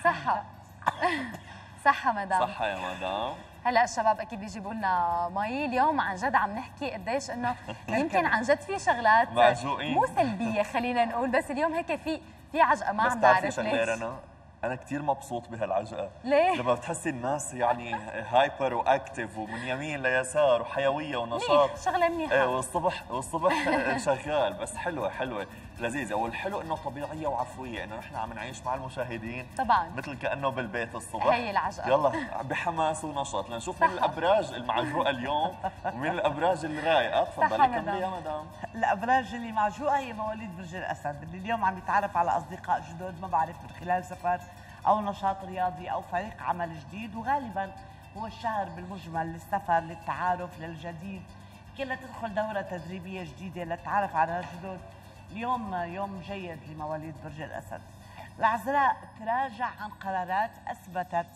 صحة. صحة مدام. صحة يا مدام. هلا الشباب أكيد بيجيبوا لنا مي. اليوم عن جد عم نحكي قديش إنه يمكن عن جد في شغلات. مو سلبية خلينا نقول. بس اليوم هيك في في عجقة ما عم نعرف ليش. أنا كثير مبسوط بهالعجقه ليه؟ لما بتحسي الناس يعني hyper و active ومن يمين ليسار وحيوية ونشاط. منيح شغلة منيحة. إيه والصبح والصبح شغال. بس حلوة حلوة. لذيذة. والحلو إنه طبيعية وعفوية. إنه نحن عم نعيش مع المشاهدين طبعا. مثل كأنه بالبيت الصبح. هي العجقة. يلا بحماس ونشاط. لنشوف مين الأبراج المعجوقة اليوم ومين الأبراج الرايقة. تفضلي كملي يا مدام. الأبراج اللي معجوقة هي مواليد برج الأسد اللي اليوم عم يتعرف على أصدقاء جدد ما بعرف من خلال سفر أو نشاط رياضي أو فريق عمل جديد وغالبا هو الشهر بالمجمل للسفر للتعارف للجديد. كلها تدخل دورة تدريبية جديدة للتعرف على جدد اليوم يوم جيد لمواليد برج الأسد. العذراء تراجع عن قرارات أثبتت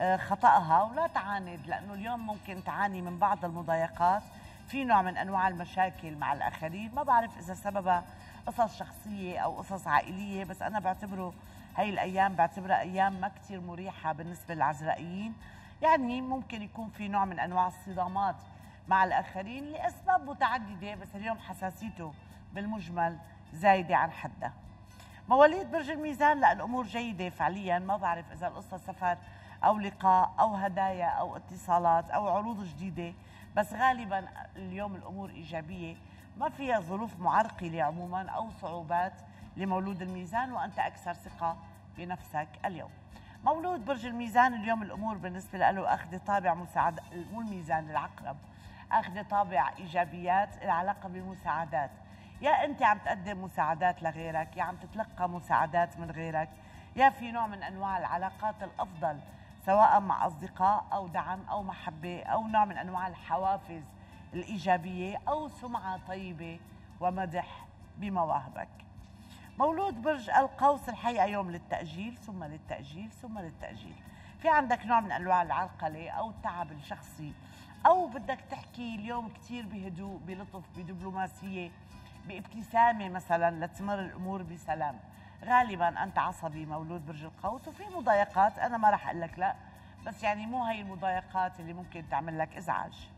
آه، خطأها ولا تعاند لأنه اليوم ممكن تعاني من بعض المضايقات. في نوع من أنواع المشاكل مع الآخرين. ما بعرف إذا سببها قصص شخصية أو قصص عائلية بس أنا بعتبره هاي الأيام بعتبرها أيام ما كتير مريحة بالنسبة للعذرائيين يعني ممكن يكون في نوع من أنواع الصدامات مع الآخرين لأسباب متعددة بس اليوم حساسيته بالمجمل زايدة عن حدها. مواليد برج الميزان لا الأمور جيدة فعليا. ما بعرف إذا القصة سفر أو لقاء أو هدايا أو اتصالات أو عروض جديدة بس غالبا اليوم الأمور إيجابية. ما فيها ظروف معرقلة عموما أو صعوبات لمولود الميزان وأنت أكثر ثقة بنفسك اليوم. مولود برج الميزان اليوم الأمور بالنسبة له أخذ طابع مساعد مو الميزان العقرب. أخذ طابع إيجابيات العلاقة بالمساعدات يا أنت عم تقدم مساعدات لغيرك يا عم تتلقى مساعدات من غيرك. يا في نوع من أنواع العلاقات الأفضل سواء مع أصدقاء أو دعم أو محبة أو نوع من أنواع الحوافز الإيجابية أو سمعة طيبة ومدح بمواهبك. مولود برج القوس الحقيقة يوم للتأجيل ثم للتأجيل ثم للتأجيل. في عندك نوع من أنواع العرقلة أو التعب الشخصي أو بدك تحكي اليوم كثير بهدوء بلطف بدبلوماسية بابتسامة مثلا لتمر الأمور بسلام. غالبا أنت عصبي مولود برج القوس وفي مضايقات أنا ما راح أقول لك لا بس يعني مو هي المضايقات اللي ممكن تعمل لك إزعاج.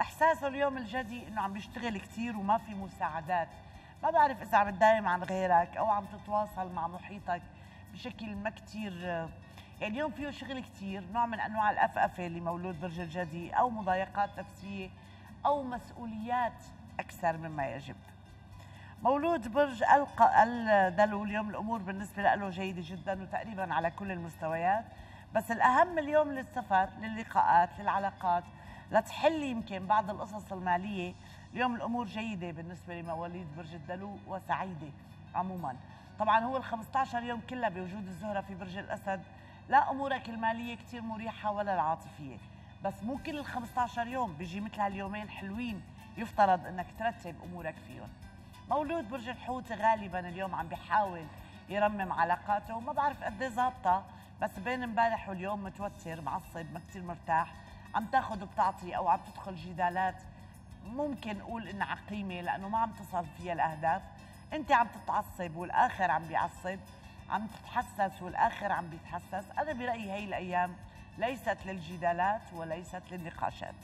إحساسه اليوم الجدي إنه عم بيشتغل كثير وما في مساعدات. ما بعرف إذا عم تدايم عن غيرك أو عم تتواصل مع محيطك بشكل ما كثير يعني اليوم فيه شغل كثير نوع من أنواع الأفأفة اللي مولود برج الجدي أو مضايقات نفسية أو مسؤوليات أكثر مما يجب. مولود برج الدلو اليوم الأمور بالنسبة له جيدة جدا وتقريبا على كل المستويات بس الأهم اليوم للسفر للقاءات للعلاقات لتحل يمكن بعض القصص المالية اليوم الأمور جيدة بالنسبة لمواليد برج الدلو وسعيدة عموما. طبعا هو ال 15 يوم كلها بوجود الزهرة في برج الأسد. لا أمورك المالية كثير مريحة ولا العاطفية. بس مو كل ال 15 يوم بيجي مثل هاليومين حلوين يفترض إنك ترتب أمورك فيهم. مولود برج الحوت غالبا اليوم عم بيحاول يرمم علاقاته وما بعرف قد إيه ظابطة. بس بين امبارح واليوم متوتر معصب ما كثير مرتاح. عم تاخذ وبتعطي أو عم تدخل جدالات. ممكن أقول إنها عقيمة لأنه ما عم تصل فيها الأهداف. أنت عم تتعصب والآخر عم بيعصب عم تتحسس والآخر عم بيتحسس. أنا برأيي هي الأيام ليست للجدالات وليست للنقاشات.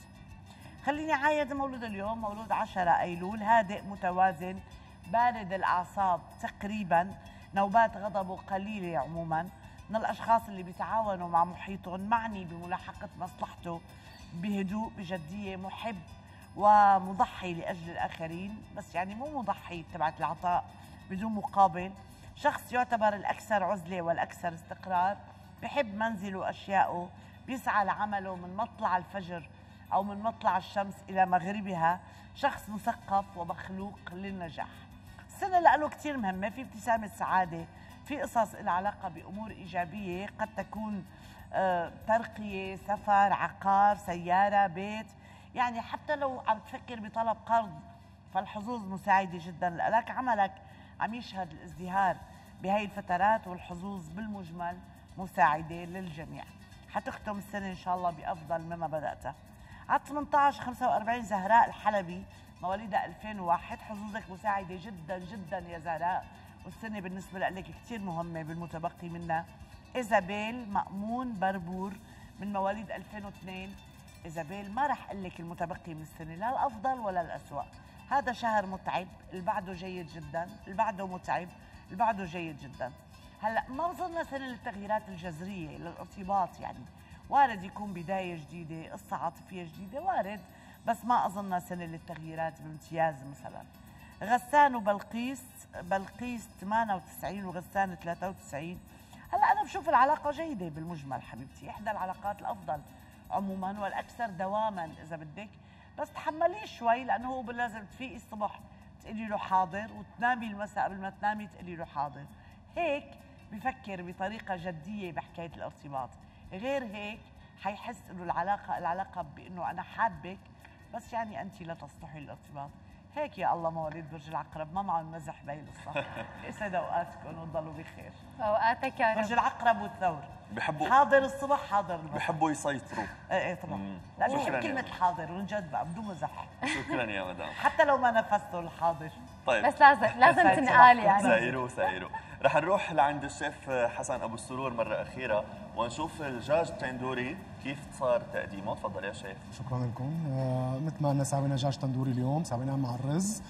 خليني عايد مولود اليوم مولود 10 أيلول هادئ متوازن بارد الأعصاب تقريبا نوبات غضبه قليلة عموما. من الأشخاص اللي بيتعاونوا مع محيطهم معني بملاحقة مصلحته بهدوء بجدية محب ومضحي لأجل الآخرين بس يعني مو مضحي تبعت العطاء بدون مقابل. شخص يعتبر الأكثر عزلة والأكثر استقرار بحب منزله وأشيائه بيسعى لعمله من مطلع الفجر أو من مطلع الشمس إلى مغربها. شخص مثقف ومخلوق للنجاح. السنة له كثير مهمة في ابتسامة سعادة في قصص لها علاقة بأمور إيجابية قد تكون آه، ترقية سفر عقار سيارة بيت. يعني حتى لو عم تفكر بطلب قرض فالحظوظ مساعدة جدا. لك عملك عم يشهد الازدهار بهي الفترات والحظوظ بالمجمل مساعدة للجميع. حتختم السنة إن شاء الله بأفضل مما بداتها على 18 45 زهراء الحلبي مواليدها 2001 حظوظك مساعدة جدا جدا يا زهراء. والسنة بالنسبة لك كثير مهمة بالمتبقي منها. إيزابيل مأمون بربور من مواليد 2002 إيزابيل ما رح أقول لك المتبقي من السنة لا الأفضل ولا الاسوء هذا شهر متعب اللي بعده جيد جدا اللي بعده متعب اللي بعده جيد جدا. هلأ ما وصلنا سنة للتغييرات الجذرية للارتباط يعني. وارد يكون بداية جديدة قصة عاطفية جديدة وارد بس ما اظنها سنة للتغييرات بامتياز مثلا. غسان وبلقيس بلقيس 98 وغسان 93 هلأ أنا بشوف العلاقة جيدة بالمجمل حبيبتي إحدى العلاقات الأفضل. عموما والأكثر دواما إذا بدك. بس تحمليه شوي لأنه هو لازم تفيقي الصبح تقولي له حاضر وتنامي المساء قبل ما تنامي تقولي له حاضر. هيك بفكر بطريقة جدية بحكاية الارتباط. غير هيك حيحس إنه العلاقة العلاقة بإنه أنا حابك بس يعني انت لا تصلحي للارتباط هيك يا الله مواليد برج العقرب ما معهم مزح بهي القصة يسعد أوقاتكم؟ وتضلوا بخير. أوقاتك يا رب برج العقرب والثور. بحبوا حاضر الصبح حاضر المساء بحبوا يسيطروا. إيه إيه طبعا. لأنه بحب كلمة حاضر ونجد بقى بدون مزح. شكرا يا مدام. حتى لو ما نفذته الحاضر. طيب. بس لازم لازم تنقال يعني. سايروا سايروا. رح نروح لعند الشيف حسن أبو السرور مرة أخيرة. ونشوف الدجاج تندوري كيف صار تقديمه. تفضل يا شيف شكرا لكم. آه مثل ما قلنا سوينا دجاج تندوري اليوم سويناه مع الرز.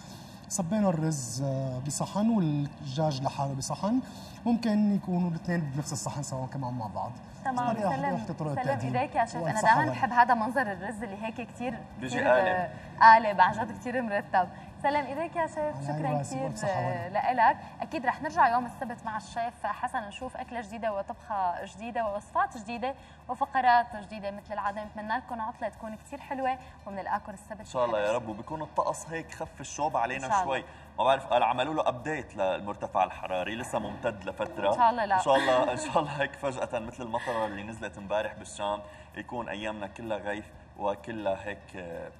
صبينا الرز آه، بصحن والدجاج لحاله بصحن. ممكن يكونوا الاثنين بنفس الصحن سوا كمان مع بعض. تمام. سلم سلم التقديم. إيديك يا شيف أنا دائما. بحب هذا منظر الرز اللي هيك كثير بيجي قالب. قالب عن جد كثير مرتب. سلم ايديك يا شيف شكرا راسي كثير والهنا. لك أكيد رح نرجع يوم السبت مع الشيف حسن نشوف أكلة جديدة وطبخة جديدة ووصفات جديدة وفقرات جديدة مثل العادة. نتمنى لكم عطلة تكون كثير حلوة وبنلقاكم السبت إن شاء الله يا رب. وبيكون الطقس هيك خف الشوب علينا. شوي. ما بعرف قال عملوا له ابديت للمرتفع الحراري. لسه ممتد لفترة. إن شاء الله لا. إن شاء الله إن شاء الله هيك فجأة مثل المطرة اللي نزلت امبارح بالشام يكون أيامنا كلها غيث وكلها هيك آه،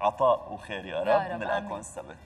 عطاء وخير يا رب, يا رب من الأكون السبت.